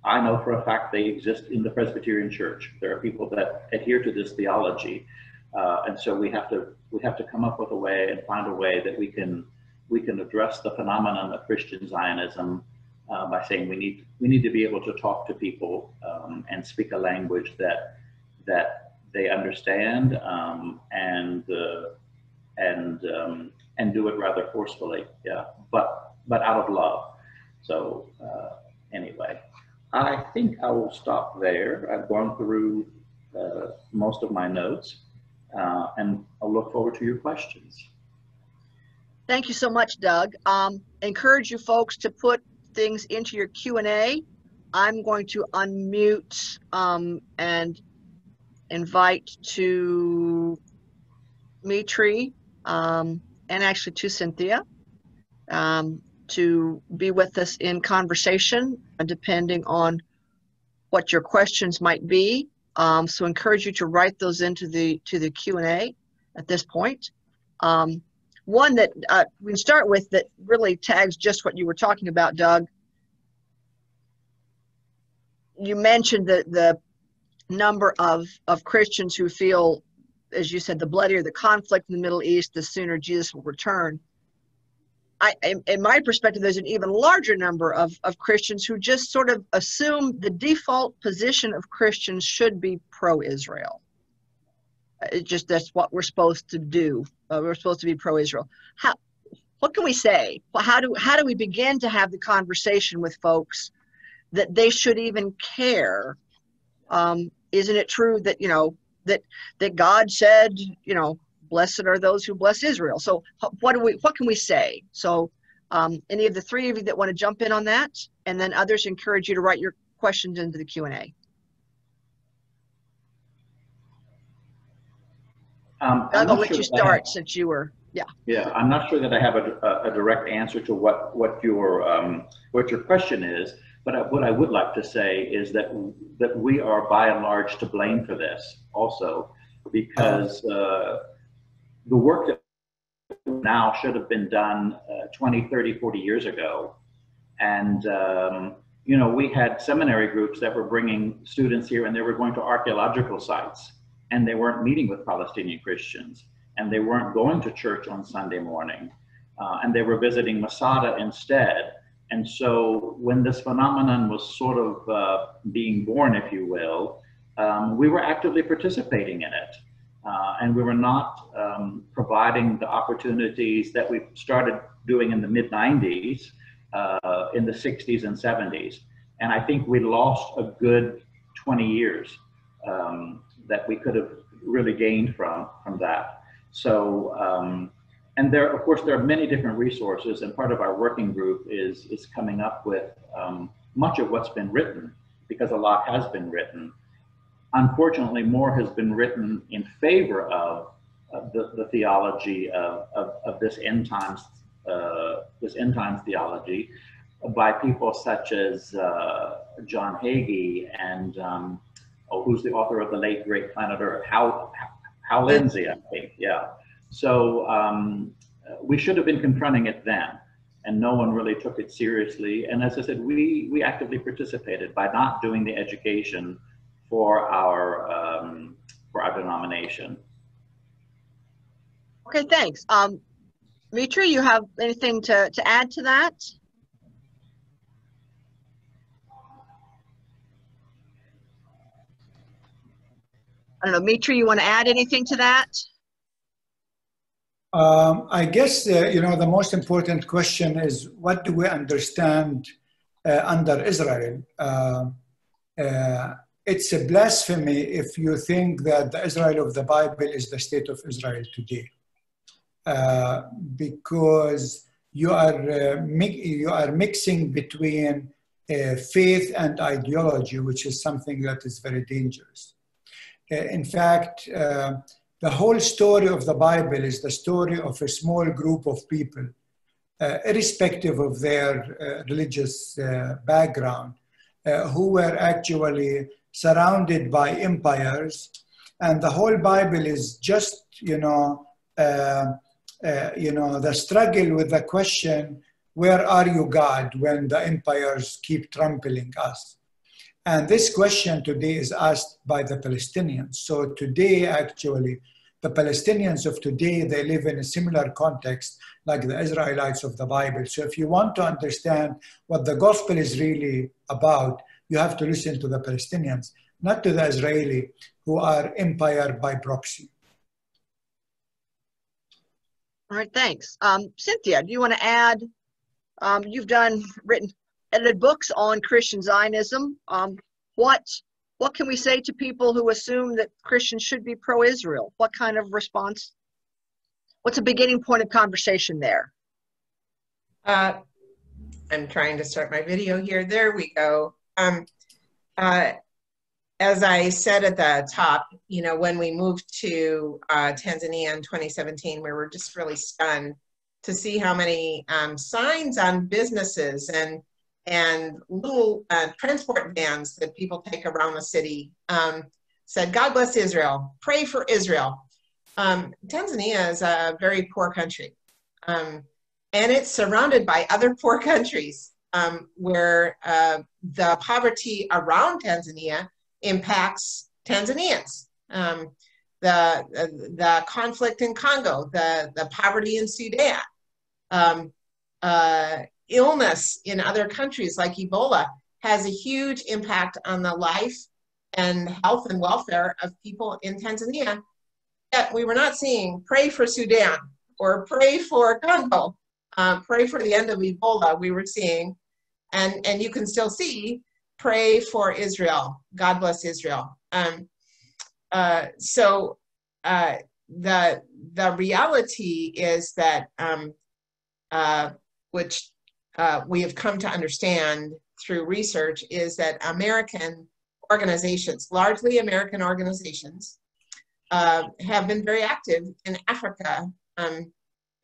I know for a fact they exist in the Presbyterian Church. There are people that adhere to this theology, uh, and so we have to we have to come up with a way and find a way that we can we can address the phenomenon of Christian Zionism uh, by saying we need we need to be able to talk to people um, and speak a language that that they understand um, and uh, and um, and do it rather forcefully. Yeah, but but out of love. So uh, anyway, I think I will stop there. I've gone through uh, most of my notes, uh, and I'll look forward to your questions. Thank you so much, Doug. Um, encourage you folks to put things into your Q and A. I'm going to unmute um, and invite to Mitri um, and actually to Cynthia um, to be with us in conversation, uh, depending on what your questions might be. Um, so encourage you to write those into the to the Q and A at this point. Um, one that uh, we can start with that really tags just what you were talking about, Doug. You mentioned the the number of of Christians who feel, as you said, the bloodier the conflict in the Middle East, the sooner Jesus will return. I, in, my perspective, there's an even larger number of, of Christians who just sort of assume the default position of Christians should be pro-Israel. It just that's what we're supposed to do. Uh, we're supposed to be pro-Israel. How? What can we say? Well, how do how do we begin to have the conversation with folks that they should even care? Um, isn't it true that you know that that God said you know blessed are those who bless Israel? So what do we what can we say? So um, any of the three of you that want to jump in on that, and then others encourage you to write your questions into the Q and A. Um, I'll let sure you I have- start since you were, yeah. Yeah, I'm not sure that I have a, a, a direct answer to what, what your, um, what your question is, but I, what I would like to say is that, that we are by and large to blame for this also, because, uh, the work that now should have been done, uh, 20, 30, 40 years ago. And, um, you know, we had seminary groups that were bringing students here and they were going to archaeological sites and they weren't meeting with Palestinian Christians and they weren't going to church on Sunday morning, uh, and they were visiting Masada instead. And so, when this phenomenon was sort of uh, being born, if you will, um, we were actively participating in it. Uh, and we were not um, providing the opportunities that we started doing in the mid 90s, uh, in the 60s and 70s. And I think we lost a good 20 years um, that we could have really gained from, from that. So, um, and there, of course, there are many different resources, and part of our working group is is coming up with um, much of what's been written, because a lot has been written. Unfortunately, more has been written in favor of uh, the, the theology of, of, of this end times uh, this end times theology by people such as uh, John Hagee and um, oh, who's the author of the late great Planet Earth? Hal Hal Lindsey, I think. Yeah. So um, we should have been confronting it then, and no one really took it seriously. And as I said, we we actively participated by not doing the education for our um, for our denomination. Okay, thanks. Um, Mitri, you have anything to, to add to that? I don't know, Mitri, you want to add anything to that? Um, I guess, uh, you know, the most important question is what do we understand uh, under Israel? Uh, uh, it's a blasphemy if you think that the Israel of the Bible is the state of Israel today. Uh, because you are, uh, you are mixing between faith and ideology, which is something that is very dangerous. in fact, the whole story of the Bible is the story of a small group of people, uh, irrespective of their uh, religious uh, background, who were actually surrounded by empires. And the whole Bible is just, you know, uh you know, the struggle with the question, where are you, God, when the empires keep trampling us? And this question today is asked by the Palestinians. So today, actually, the Palestinians of today, they live in a similar context like the Israelites of the Bible. So if you want to understand what the gospel is really about, you have to listen to the Palestinians, not to the Israeli who are empire by proxy. All right, thanks. Um, Cynthia, do you want to add? Um, you've done written edited books on Christian Zionism. Um, what what can we say to people who assume that Christians should be pro-Israel? What kind of response? What's a beginning point of conversation there? Uh, I'm trying to start my video here. There we go. Um, uh, as I said at the top, you know, when we moved to uh, Tanzania in 2017, we were just really stunned to see how many um, signs on businesses and and little uh, transport vans that people take around the city um, said, God bless Israel, pray for Israel. Um, Tanzania is a very poor country. Um, and it's surrounded by other poor countries um, where uh, the poverty around Tanzania impacts Tanzanians. Um, the, the conflict in Congo, the, the poverty in Sudan, um, uh, illness in other countries like Ebola has a huge impact on the life and health and welfare of people in Tanzania. Yet we were not seeing pray for Sudan or pray for Congo, uh, pray for the end of Ebola. We were seeing, and, and you can still see, pray for Israel. God bless Israel. Um, uh, so uh, the the reality is that um, uh, which uh, we have come to understand through research is that American organizations, largely American organizations, uh, have been very active in Africa um,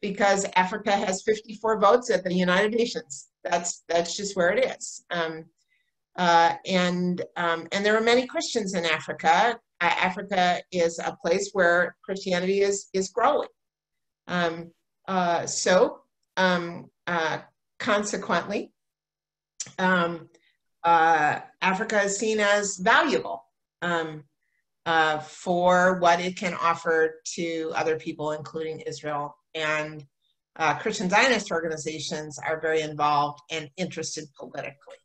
because Africa has 54 votes at the United Nations. That's that's just where it is. Um, uh, and um, and there are many Christians in Africa. Uh, Africa is a place where Christianity is is growing. Um, uh, so um, uh, consequently, um, uh, Africa is seen as valuable um, uh, for what it can offer to other people, including Israel. And uh, Christian Zionist organizations are very involved and interested politically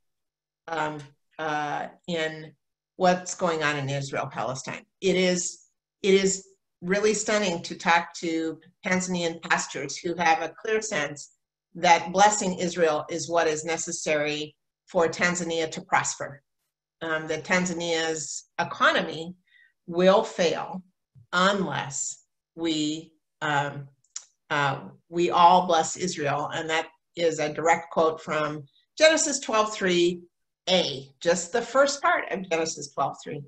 um, uh, in what's going on in Israel Palestine. It is it is really stunning to talk to Tanzanian pastors who have a clear sense that blessing Israel is what is necessary for Tanzania to prosper. Um, that Tanzania's economy will fail unless we um, uh, we all bless Israel, and that is a direct quote from Genesis 12:3a, just the first part of Genesis 12:3.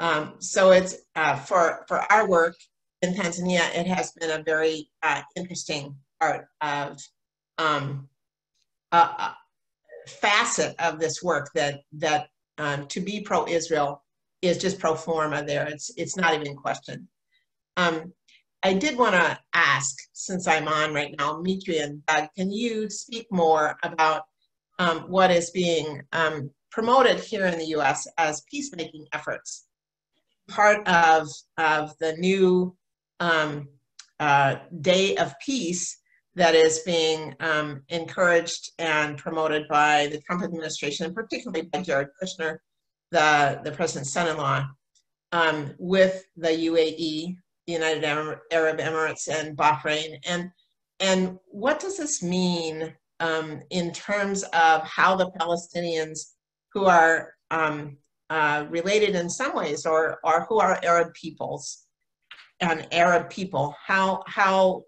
Um, so it's uh, for for our work in Tanzania, it has been a very uh, interesting part of um, uh, facet of this work that that um, to be pro-Israel is just pro forma there. It's it's not even questioned. Um, I did want to ask, since I'm on right now, Mitri and Doug, can you speak more about um, what is being um, promoted here in the U.S. as peacemaking efforts? Part of of the new um, uh, Day of Peace that is being um, encouraged and promoted by the Trump administration, and particularly by Jared Kushner, the, the president's son-in-law, um, with the UAE, the United Arab Emirates, and Bahrain. And, and what does this mean um, in terms of how the Palestinians who are um, uh, related in some ways or, or who are Arab peoples and Arab people, how, how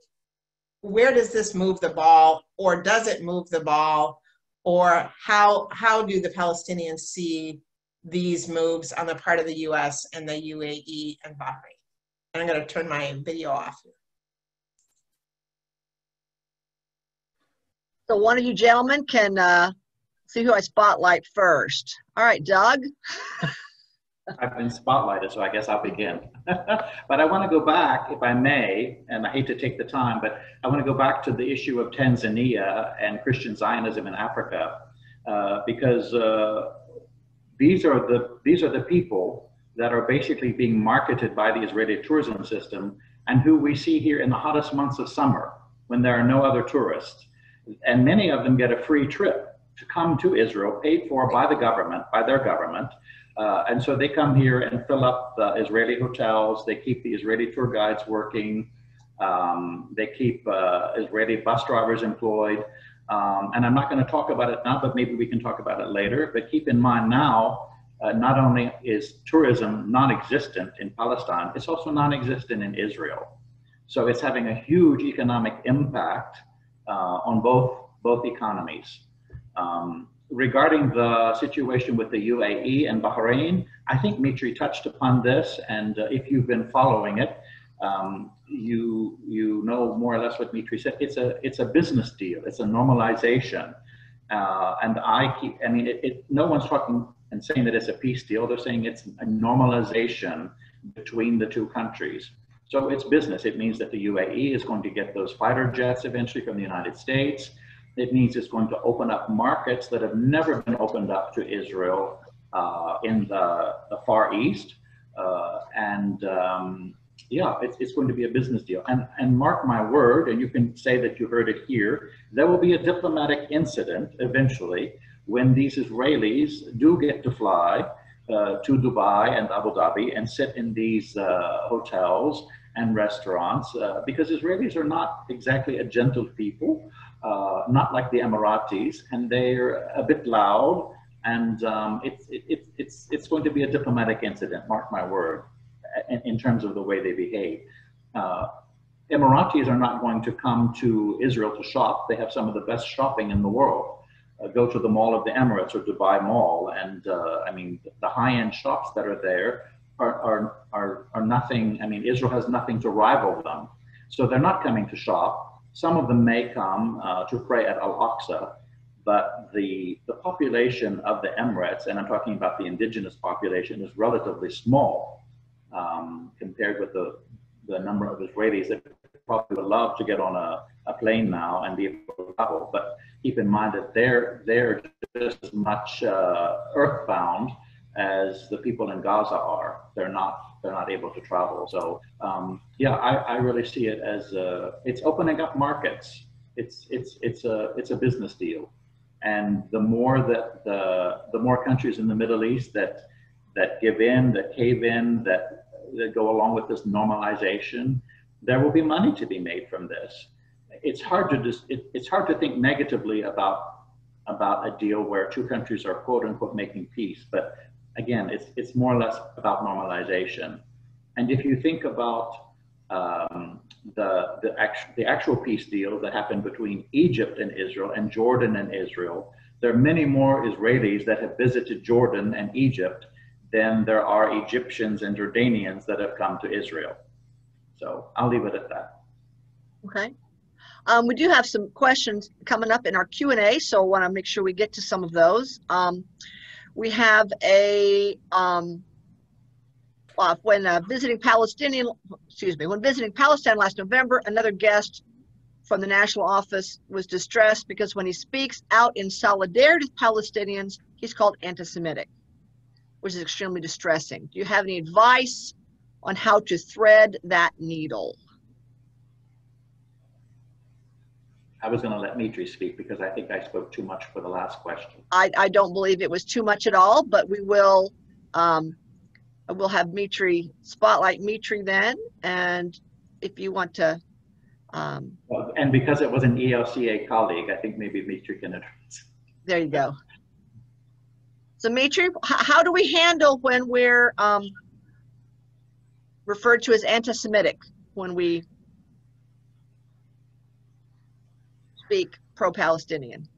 where does this move the ball or does it move the ball or how how do the Palestinians see these moves on the part of the US and the UAE and Bahrain? And I'm going to turn my video off. So one of you gentlemen can uh, see who I spotlight first. All right, Doug. I've been spotlighted, so I guess I'll begin. but I want to go back, if I may, and I hate to take the time, but I want to go back to the issue of Tanzania and Christian Zionism in Africa, uh, because uh, these are the these are the people that are basically being marketed by the Israeli tourism system, and who we see here in the hottest months of summer when there are no other tourists, and many of them get a free trip to come to Israel, paid for by the government, by their government uh, and so they come here and fill up the Israeli hotels. They keep the Israeli tour guides working. Um, they keep uh, Israeli bus drivers employed. Um, and I'm not going to talk about it now, but maybe we can talk about it later. But keep in mind now, uh, not only is tourism non-existent in Palestine, it's also non-existent in Israel. So it's having a huge economic impact uh, on both both economies. Um, regarding the situation with the UAE and Bahrain, I think Mitri touched upon this, and uh, if you've been following it, um, you you know more or less what Mitri said. It's a it's a business deal. It's a normalization, uh, and I keep. I mean, it, it, no one's talking and saying that it's a peace deal. They're saying it's a normalization between the two countries. So it's business. It means that the UAE is going to get those fighter jets eventually from the United States. It means it's going to open up markets that have never been opened up to Israel uh, in the, the, Far East. Uh, and um, yeah, it's, it's going to be a business deal. And, and mark my word, and you can say that you heard it here, there will be a diplomatic incident eventually when these Israelis do get to fly uh, to Dubai and Abu Dhabi and sit in these uh, hotels and restaurants uh, because Israelis are not exactly a gentle people, uh, not like the Emiratis, and they're a bit loud. And um, it's, it, it's, it's going to be a diplomatic incident, mark my word, in, in terms of the way they behave. Uh, Emiratis are not going to come to Israel to shop. They have some of the best shopping in the world. Uh, go to the Mall of the Emirates or Dubai Mall, and uh, I mean, the high-end shops that are there are, are, are, are nothing, I mean, Israel has nothing to rival them. So they're not coming to shop. Some of them may come uh, to pray at Al-Aqsa, but the, the population of the Emirates, and I'm talking about the indigenous population, is relatively small um, compared with the, the number of Israelis that probably would love to get on a, a plane now and be able to travel. But keep in mind that they're, they're just as much uh, earthbound as the people in Gaza are. They're not they're not able to travel. So um, yeah, I, I really see it as a, it's opening up markets. It's it's it's a it's a business deal, and the more that the the more countries in the Middle East that that give in, that cave in, that that go along with this normalization, there will be money to be made from this. It's hard to just it, it's hard to think negatively about about a deal where two countries are quote unquote making peace, but again, it's, it's more or less about normalization. And if you think about um, the, the, act, the actual peace deal that happened between Egypt and Israel and Jordan and Israel, there are many more Israelis that have visited Jordan and Egypt than there are Egyptians and Jordanians that have come to Israel. So I'll leave it at that. Okay. Um, we do have some questions coming up in our Q&A, so I want to make sure we get to some of those. Um, we have a um, uh, when uh, visiting Palestinian, excuse me, when visiting Palestine last November, another guest from the national office was distressed because when he speaks out in solidarity with Palestinians, he's called anti-Semitic, which is extremely distressing. Do you have any advice on how to thread that needle? I was going to let Mitri speak because I think I spoke too much for the last question. I, I don't believe it was too much at all, but we will um, we'll have Mitri spotlight Mitri then, and if you want to. Um, well, and because it was an ELCA colleague, I think maybe Mitri can address. There you go. So Mitri, how do we handle when we're um, referred to as anti-Semitic when we speak pro-Palestinian.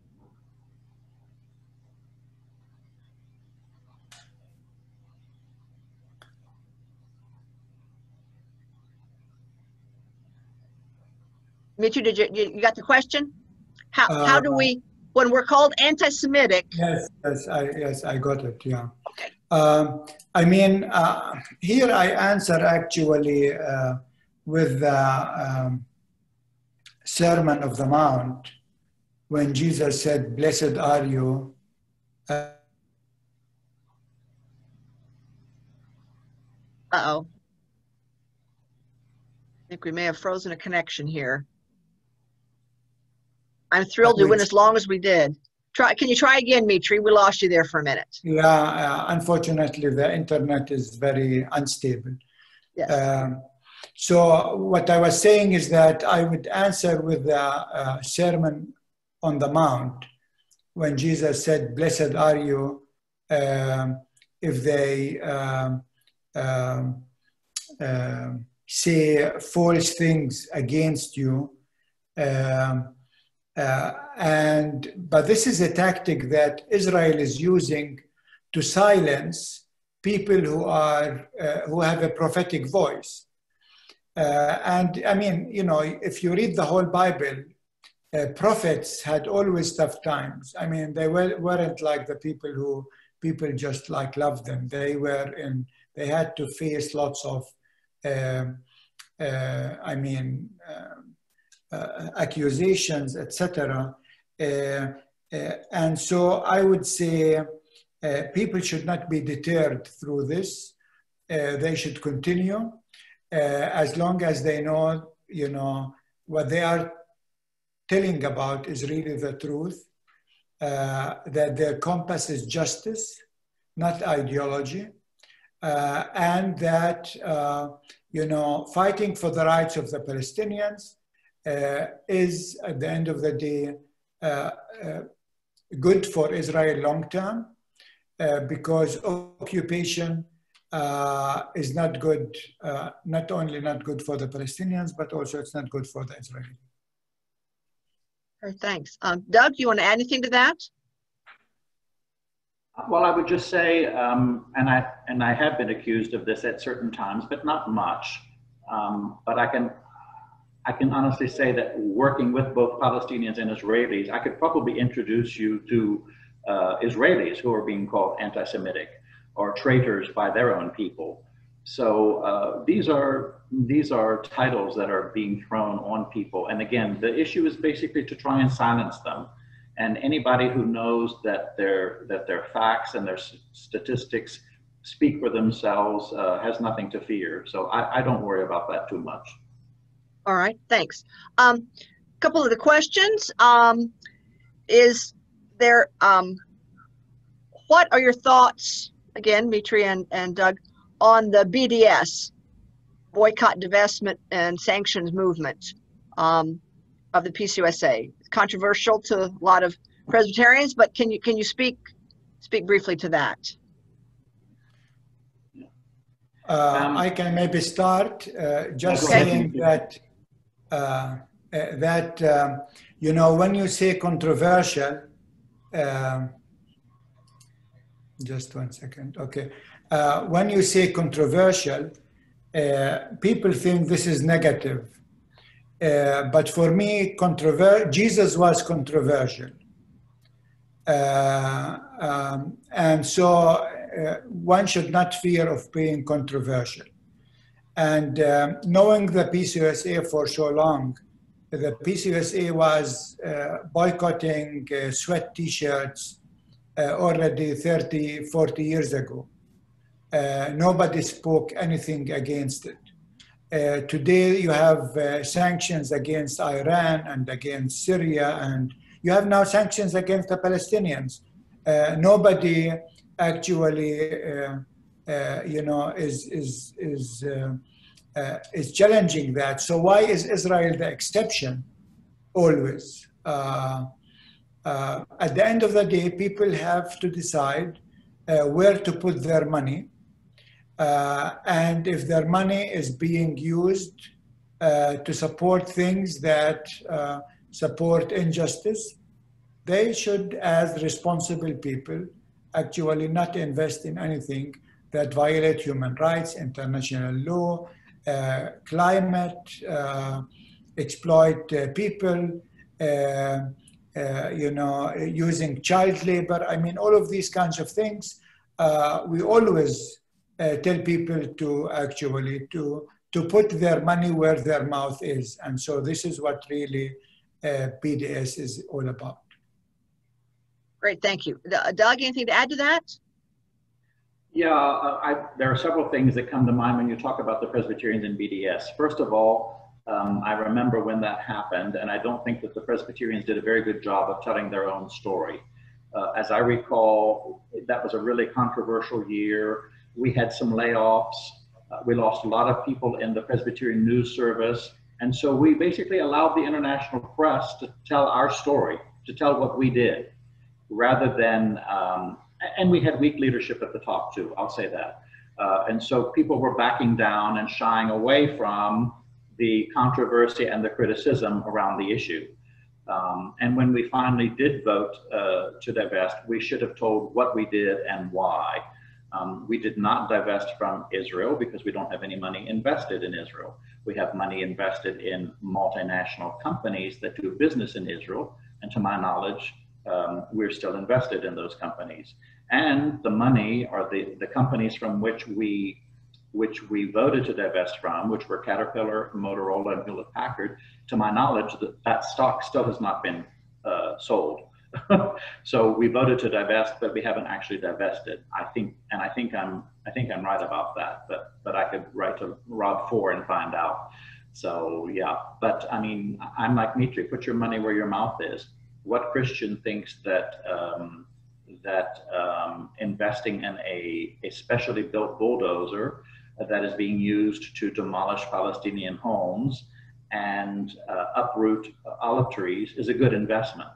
Mitri, did you, you got the question? How, uh, how do we, when we're called anti-Semitic? Yes, yes, I, yes, I got it, yeah. Okay. Um, I mean, uh, here I answer actually uh, with the um, Sermon of the Mount, when Jesus said, Blessed are you. Uh oh. I think we may have frozen a connection here. I'm thrilled to win as long as we did. Try. Can you try again, Mitri? We lost you there for a minute. Yeah, uh, unfortunately, the internet is very unstable. Yes. Um, so what I was saying is that I would answer with the uh, Sermon on the Mount when Jesus said, Blessed are you uh, if they um, um, say false things against you. Um, Uh, and but this is a tactic that Israel is using to silence people who are uh, who have a prophetic voice. Uh, and I mean, you know, if you read the whole Bible, uh, prophets had always tough times. I mean, they were, weren't like the people who people just like loved them. They were in. They had to face lots of, um, uh, I mean. Um, uh, accusations, etc. Uh, uh, and so I would say people should not be deterred through this. they should continue as long as they know, you know, what they are telling about is really the truth, uh, that their compass is justice, not ideology, uh, and that, uh, you know, fighting for the rights of the Palestinians uh, is at the end of the day uh, uh, good for Israel long term because occupation is not good, uh, not only not good for the Palestinians, but also it's not good for the Israelis. thanks. Um, Doug, do you want to add anything to that? Well, I would just say, um, and I and I have been accused of this at certain times, but not much. Um, but I can I can honestly say that working with both Palestinians and Israelis, I could probably introduce you to uh, Israelis who are being called anti-Semitic or traitors by their own people. So uh, these are these are titles that are being thrown on people. And again, the issue is basically to try and silence them. And anybody who knows that their that their facts and their statistics speak for themselves uh, has nothing to fear. So I, I don't worry about that too much. All right, thanks. A um, couple of the questions. Um, is there, um, what are your thoughts, again, Mitri and, and Doug, on the BDS, boycott, divestment, and sanctions movement um, of the PCUSA? It's controversial to a lot of Presbyterians, but can you can you speak speak briefly to that? Uh, um, I can maybe start uh, just okay. saying that uh, uh, that, um, you know, when you say controversial, um, just one second, okay. Uh, when you say controversial, uh, people think this is negative. Uh, but for me, controver- Jesus was controversial. Uh, um, and so uh, one should not fear of being controversial. And um, knowing the PCUSA for so long, the PCUSA was uh, boycotting uh, sweat t-shirts uh, already 30, 40 years ago. Uh, nobody spoke anything against it. Uh, today you have uh, sanctions against Iran and against Syria, and you have now sanctions against the Palestinians. nobody actually uh, you know, is is is uh, uh, is challenging that. So why is Israel the exception always? At the end of the day, people have to decide where to put their money, and if their money is being used to support things that support injustice, they should, as responsible people, actually not invest in anything that violates human rights, international law, uh, climate, uh, exploit uh, people, uh, uh, you know, using child labor. I mean, all of these kinds of things. Uh, we always tell people to actually to to put their money where their mouth is, and so this is what really BDS is all about. Great, thank you. Doug, anything to add to that? Yeah, uh, I, there are several things that come to mind when you talk about the Presbyterians and BDS. First of all, um, I remember when that happened, and I don't think that the Presbyterians did a very good job of telling their own story. Uh, as I recall, that was a really controversial year. We had some layoffs. Uh, we lost a lot of people in the Presbyterian news service. And so we basically allowed the international press to tell our story, to tell what we did, rather than um, and we had weak leadership at the top too. I'll say that. Uh, and so people were backing down and shying away from the controversy and the criticism around the issue. Um, and when we finally did vote uh, to divest, we should have told what we did and why. Um, we did not divest from Israel because we don't have any money invested in Israel. We have money invested in multinational companies that do business in Israel. And to my knowledge, um, we're still invested in those companies. And the money or the, the companies from which we which we voted to divest from, which were Caterpillar, Motorola, and Hewlett Packard, to my knowledge, that, that stock still has not been uh, sold. so we voted to divest, but we haven't actually divested. I think, and I think I'm, I think I'm right about that. But but I could write to Rob Fohr and find out. So yeah, but I mean, I'm like Mitri. Put your money where your mouth is. What Christian thinks that um, that um, investing in a, a specially built bulldozer that is being used to demolish Palestinian homes and uh, uproot olive trees is a good investment.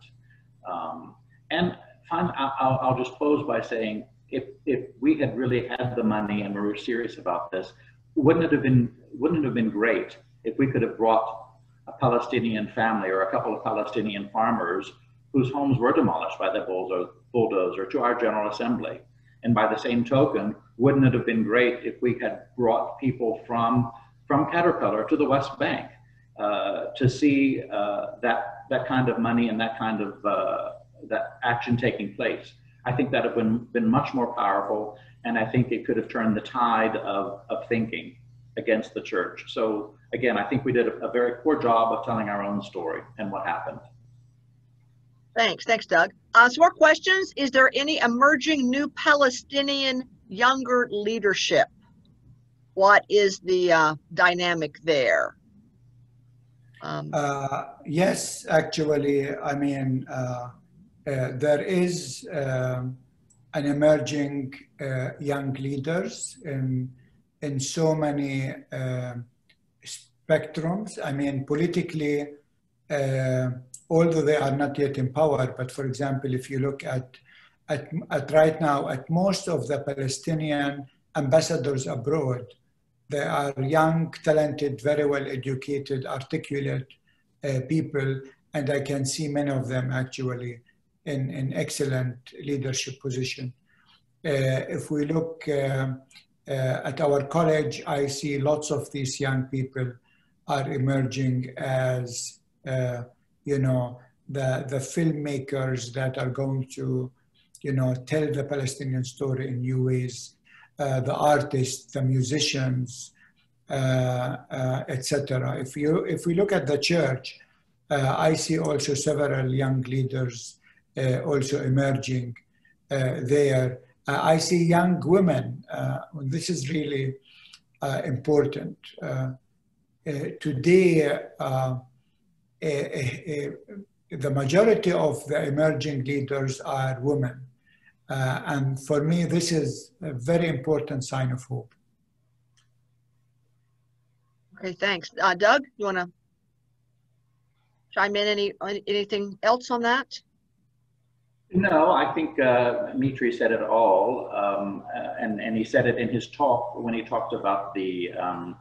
Um, and I'll, I'll, just close by saying, if, if we had really had the money and we were serious about this, wouldn't it have been, wouldn't it have been great if we could have brought a Palestinian family or a couple of Palestinian farmers whose homes were demolished by the bulldozer to our General Assembly? And by the same token, wouldn't it have been great if we had brought people from, from Caterpillar to the West Bank uh, to see uh, that, that kind of money and that kind of uh, that action taking place? I think that would have been, been much more powerful, and I think it could have turned the tide of, of thinking against the church. So again, I think we did a, a very poor job of telling our own story and what happened. Thanks. Thanks, Doug. Uh, some more questions. Is there any emerging new Palestinian younger leadership? What is the uh, dynamic there? Um, uh, yes, actually, I mean, uh, uh, there is um, an emerging uh, young leaders in, in so many spectrums. I mean, politically, although they are not yet in power, but for example, if you look at, at, at right now, at most of the Palestinian ambassadors abroad, they are young, talented, very well educated, articulate uh, people, and I can see many of them actually in, in excellent leadership position. Uh, if we look uh, uh at our college, I see lots of these young people are emerging as uh, you know, the, the filmmakers that are going to, you know, tell the Palestinian story in new ways, uh, the artists, the musicians, uh, uh, etc. If you if we look at the church, uh, I see also several young leaders uh, also emerging uh, there. I see young women. this is really important. today, the majority of the emerging leaders are women. Uh, and for me, this is a very important sign of hope. Okay, thanks. Uh, Doug, you want to chime in any anything else on that? No, I think uh, Mitri said it all, um, uh, and and he said it in his talk when he talked about the um,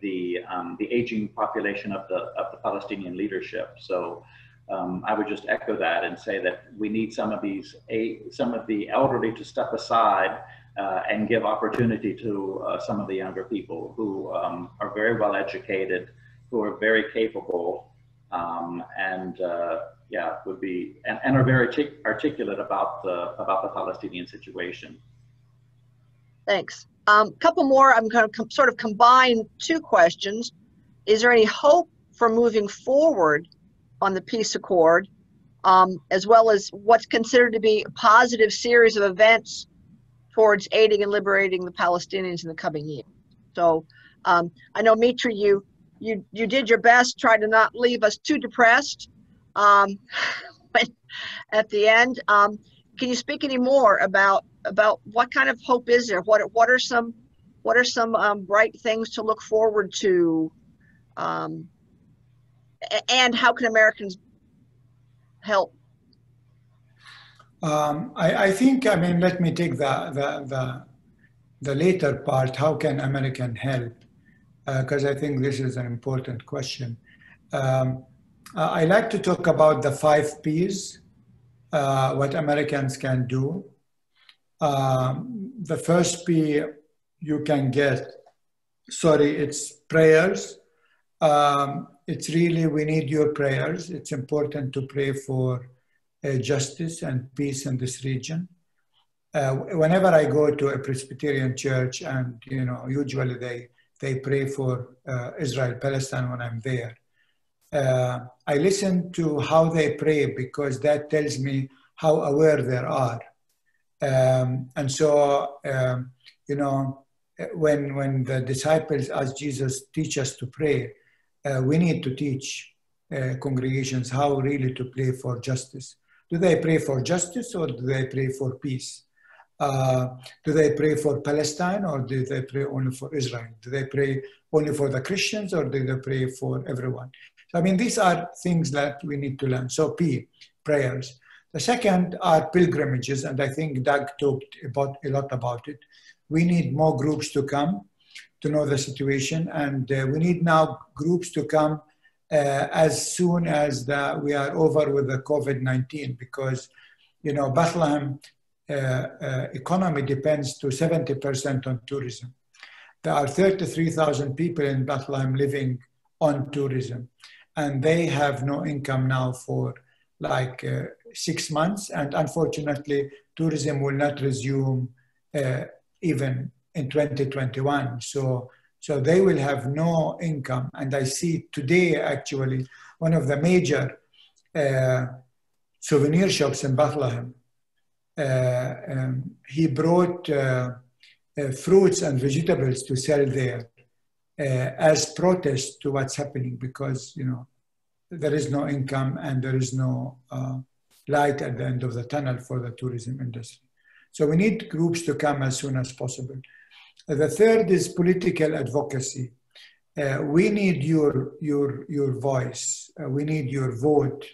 the um, the aging population of the of the Palestinian leadership. So um, I would just echo that and say that we need some of these some of the elderly to step aside uh, and give opportunity to uh, some of the younger people who um, are very well educated, who are very capable, um, and uh, yeah, would be and, and are very articulate about the about the Palestinian situation. Thanks. A um, couple more, I'm going to sort of combine two questions. Is there any hope for moving forward on the peace accord, um, as well as what's considered to be a positive series of events towards aiding and liberating the Palestinians in the coming year? So um, I know, Mitri, you, you, you did your best, try to not leave us too depressed um, at the end. Um, can you speak any more about about what kind of hope is there? What what are some what are some um, bright things to look forward to? Um, and how can Americans help? Um, I, I, think, I mean, let me take the, the, the, the later part. How can American help? Because uh, I think this is an important question. Um, I like to talk about the five P's, uh, what Americans can do. Um, the first P you can get, sorry, it's prayers. Um, it's really, we need your prayers. It's important to pray for uh, justice and peace in this region. Uh, whenever I go to a Presbyterian church and, you know, usually they, they pray for uh, Israel, Palestine when I'm there. Uh, I listen to how they pray because that tells me how aware they are. Um, and so, um, you know, when, when the disciples asked Jesus, teach us to pray, uh, we need to teach uh, congregations how really to pray for justice. Do they pray for justice or do they pray for peace? Uh, do they pray for Palestine or do they pray only for Israel? Do they pray only for the Christians or do they pray for everyone? So, I mean, these are things that we need to learn. So, P, prayers. The second are pilgrimages, and I think Doug talked about a lot about it. We need more groups to come to know the situation, and uh, we need now groups to come uh, as soon as the, we are over with the COVID-19, because you know Bethlehem uh, uh economy depends to 70% on tourism. There are 33,000 people in Bethlehem living on tourism, and they have no income now for like uh, six months. And unfortunately, tourism will not resume uh, even in 2021. So, so they will have no income. And I see today actually one of the major uh, souvenir shops in Bethlehem. Uh, um, he brought uh, uh, fruits and vegetables to sell there as protest to what's happening because you know there is no income and there is no uh, light at the end of the tunnel for the tourism industry. So we need groups to come as soon as possible. The third is political advocacy. Uh, we need your, your, your voice. Uh, we need your vote.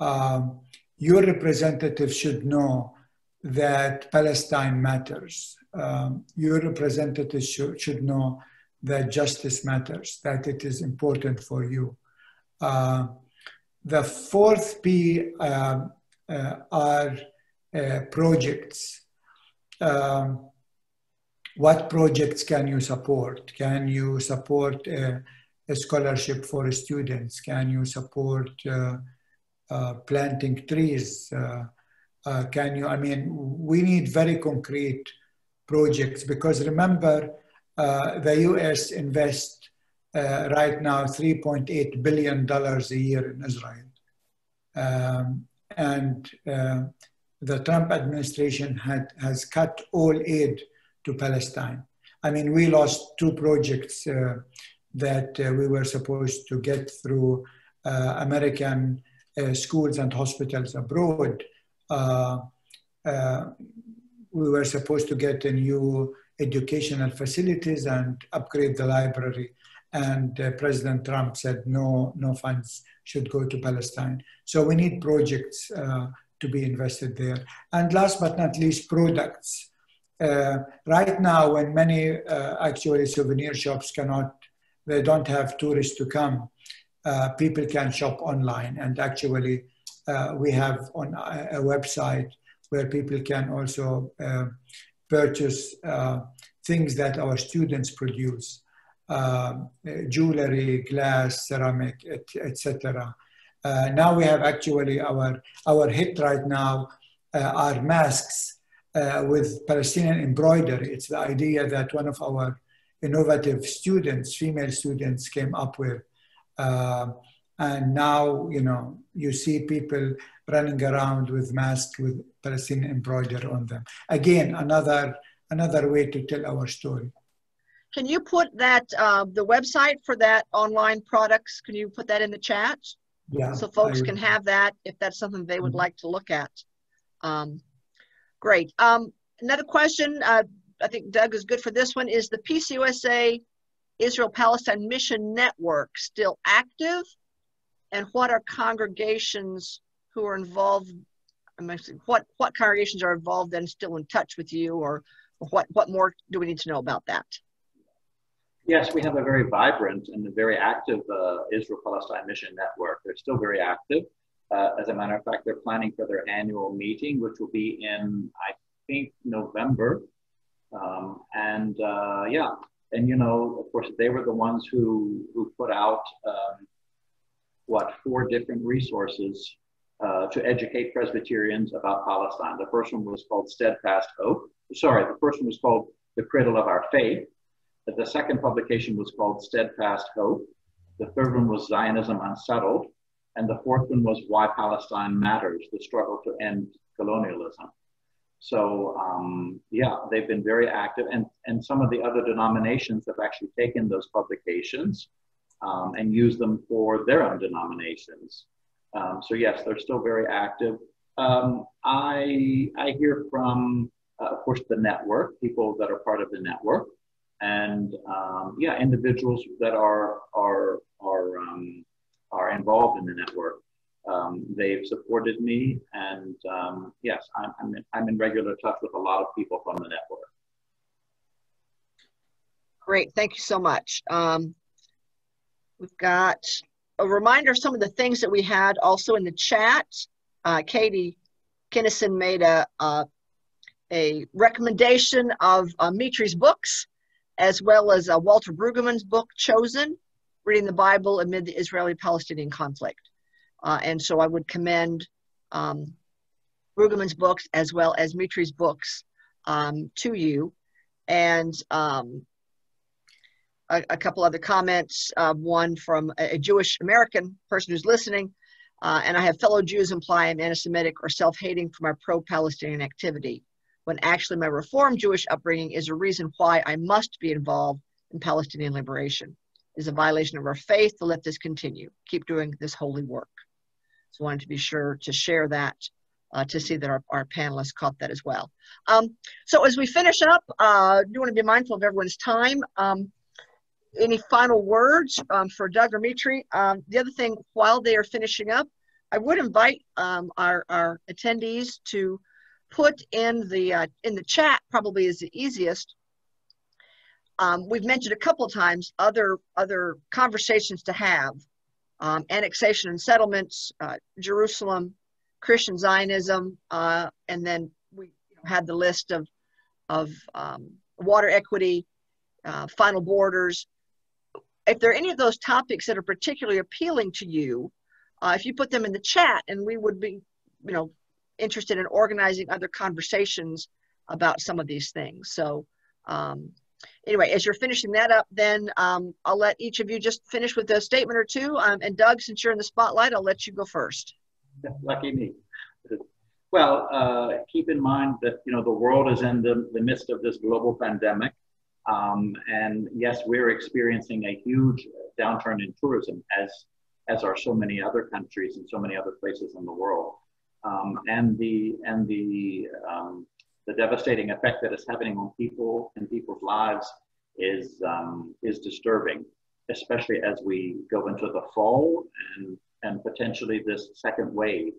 Um, your representatives should know that Palestine matters. Um, your representatives should, should know that justice matters, that it is important for you. Uh, the fourth P uh, are projects. Um, what projects can you support? Can you support a, a scholarship for students? Can you support uh, uh, planting trees? Uh, can you, I mean, we need very concrete projects because remember, the US invests uh, right now $3.8 billion a year in Israel. Um, and uh, the Trump administration had, has cut all aid to Palestine. I mean, we lost two projects uh, that uh, we were supposed to get through uh, American uh, schools and hospitals abroad. we were supposed to get a new educational facilities and upgrade the library and uh, President Trump said no, no funds should go to Palestine. So we need projects uh, to be invested there. And last but not least, products. Uh, right now, when many uh, actually souvenir shops cannot, they don't have tourists to come, uh, people can shop online. And actually, uh, we have on a, website where people can also purchase things that our students produce jewelry, glass, ceramic, etc. Uh, now we have actually our our hit right now uh, are masks uh, with Palestinian embroidery. It's the idea that one of our innovative students, female students, came up with. Uh, and now, you know, you see people running around with masks with Palestinian embroidery on them. Again, another another way to tell our story. Can you put that, uh, the website for that online products, can you put that in the chat? Yeah. So folks can have that if that's something they would mm -hmm. like to look at. Um, great. Um, another question, uh, I think Doug is good for this one, is the PCUSA Israel Palestine Mission Network still active? And what are congregations who are involved, I'm asking, what, what congregations are involved and still in touch with you or, or what, what more do we need to know about that? Yes, we have a very vibrant and a very active uh, Israel Palestine Mission Network. They're still very active. Uh, as a matter of fact, they're planning for their annual meeting, which will be in, I think, November. Um, and uh, yeah, and you know, of course, they were the ones who who put out um, what four different resources uh, to educate Presbyterians about Palestine. The first one was called Steadfast Hope. Sorry, the first one was called The Cradle of Our Faith. The second publication was called Steadfast Hope. The third one was Zionism Unsettled. And the fourth one was Why Palestine Matters, the struggle to end colonialism. So um, yeah, they've been very active, and and some of the other denominations have actually taken those publications um, and used them for their own denominations. Um, so yes, they're still very active. Um, I I hear from, uh, of course, the network, people that are part of the network, and um, yeah, individuals that are are are um, are involved in the network. Um, they've supported me, and um, yes, I'm, I'm in, I'm in regular touch with a lot of people from the network. Great, thank you so much. Um, we've got a reminder of some of the things that we had also in the chat. Uh, Katie Kinnison made a, a, a recommendation of uh, Mitri's books, as well as uh, Walter Brueggemann's book, Chosen, Reading the Bible Amid the Israeli-Palestinian Conflict. Uh, and so I would commend um, Brueggemann's books as well as Mitri's books um, to you. And um, a, a, couple other comments, uh, one from a, a, Jewish American person who's listening. Uh, and I have fellow Jews imply I'm anti-Semitic or self-hating for my pro-Palestinian activity, when actually my Reform Jewish upbringing is a reason why I must be involved in Palestinian liberation. It is a violation of our faith to let this continue. Keep doing this holy work. So I wanted to be sure to share that uh, to see that our, our panelists caught that as well. Um, so as we finish up, uh, do want to be mindful of everyone's time. Um, any final words um, for Doug or Mitri? Um, the other thing, while they are finishing up, I would invite um, our, our attendees to put in the uh, in the chat. Probably is the easiest. Um, we've mentioned a couple of times other other conversations to have um, annexation and settlements, uh, Jerusalem, Christian Zionism, uh, and then we had the list of, of um, water equity, uh, final borders. If there are any of those topics that are particularly appealing to you, uh, if you put them in the chat, and we would be, you know, interested in organizing other conversations about some of these things. So um, anyway, as you're finishing that up, then um, I'll let each of you just finish with a statement or two. Um, and Doug, since you're in the spotlight, I'll let you go first. Lucky me. Well, uh, keep in mind that you know the world is in the, the midst of this global pandemic, um, and yes, we're experiencing a huge downturn in tourism, as as are so many other countries and so many other places in the world. Um, and the and the um, the devastating effect that is happening on people and people's lives is um, is disturbing, especially as we go into the fall and and potentially this second wave.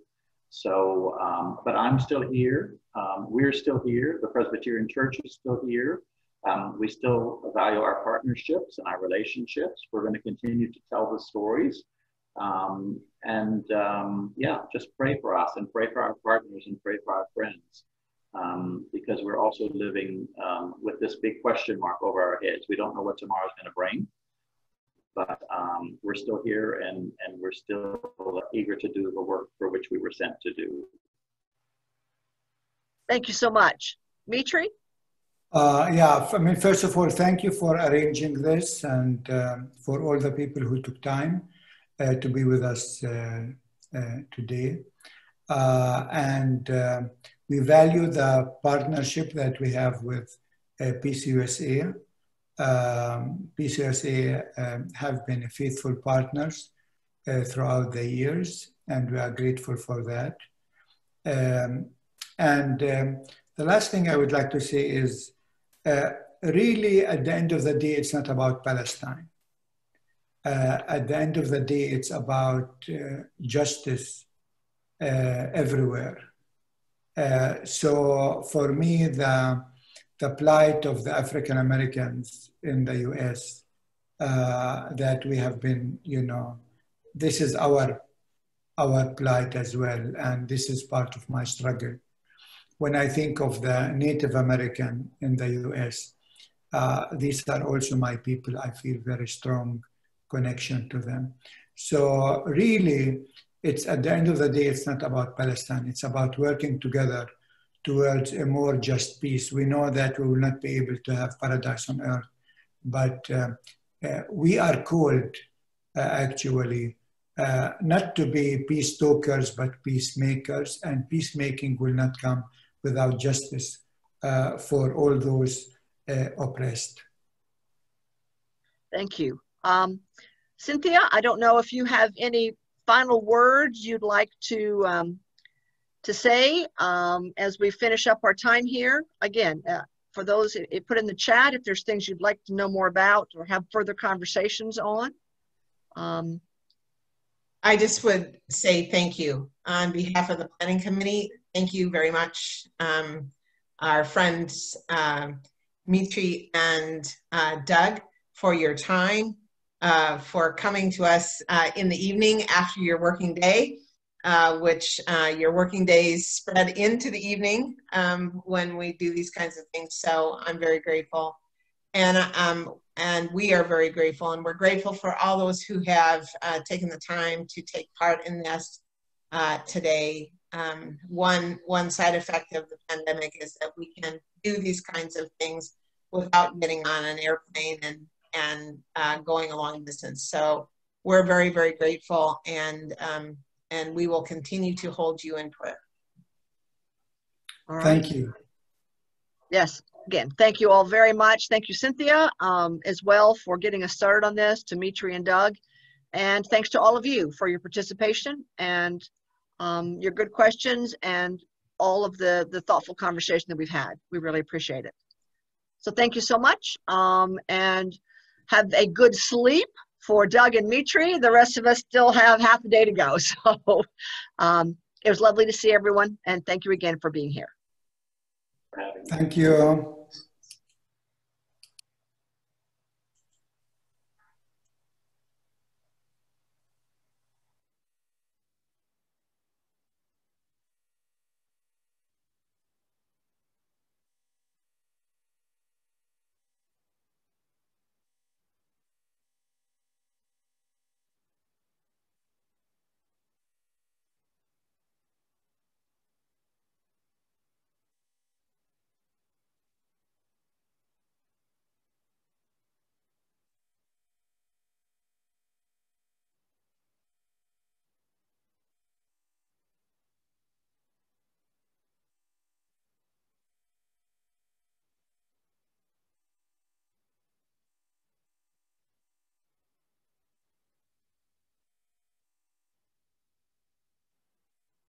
So, um, but I'm still here. Um, we're still here. The Presbyterian Church is still here. Um, we still value our partnerships and our relationships. We're going to continue to tell the stories. Um, and um, yeah, just pray for us and pray for our partners and pray for our friends um, because we're also living um, with this big question mark over our heads. We don't know what tomorrow is going to bring, but um, we're still here and, and we're still eager to do the work for which we were sent to do. Thank you so much. Mitri? Uh, yeah, I mean, first of all, thank you for arranging this and uh, for all the people who took time uh, to be with us uh, uh, today. Uh, and we value the partnership that we have with uh, PCUSA. Um, PCUSA um, have been faithful partners uh, throughout the years, and we are grateful for that. Um, and um, the last thing I would like to say is uh, really, at the end of the day, it's not about Palestine. Uh, at the end of the day, it's about uh, justice uh, everywhere. So for me, the, the plight of the African Americans in the US uh, that we have been, you know, this is our our plight as well, and this is part of my struggle. When I think of the Native American in the U.S., uh, these are also my people. I feel very strong connection to them. So really, it's at the end of the day, it's not about Palestine. It's about working together towards a more just peace. We know that we will not be able to have paradise on earth, but uh, uh, we are called uh, actually uh, not to be peace talkers, but peacemakers, and peacemaking will not come without justice uh, for all those uh, oppressed. Thank you. Um, Cynthia, I don't know if you have any final words you'd like to um, to say um, as we finish up our time here. Again, uh, for those, it, it put in the chat if there's things you'd like to know more about or have further conversations on. Um, I just would say thank you on behalf of the planning committee. Thank you very much. Um, our friends uh, Mitri and uh, Doug for your time, uh, for coming to us uh, in the evening after your working day, uh, which uh, your working days spread into the evening um, when we do these kinds of things. So I'm very grateful. And um, and we are very grateful, and we're grateful for all those who have taken the time to take part in this today. Um, one one side effect of the pandemic is that we can do these kinds of things without getting on an airplane and and uh, going a long distance. So we're very very grateful, and um, and we will continue to hold you in prayer. all right. Thank you. Yes, again, thank you all very much. Thank you, Cynthia, um, as well for getting us started on this, Dimitri and Doug. And thanks to all of you for your participation and um, your good questions and all of the, the thoughtful conversation that we've had. We really appreciate it. So thank you so much um, and have a good sleep for Doug and Mitri. The rest of us still have half a day to go. So um, it was lovely to see everyone and thank you again for being here. Thank you.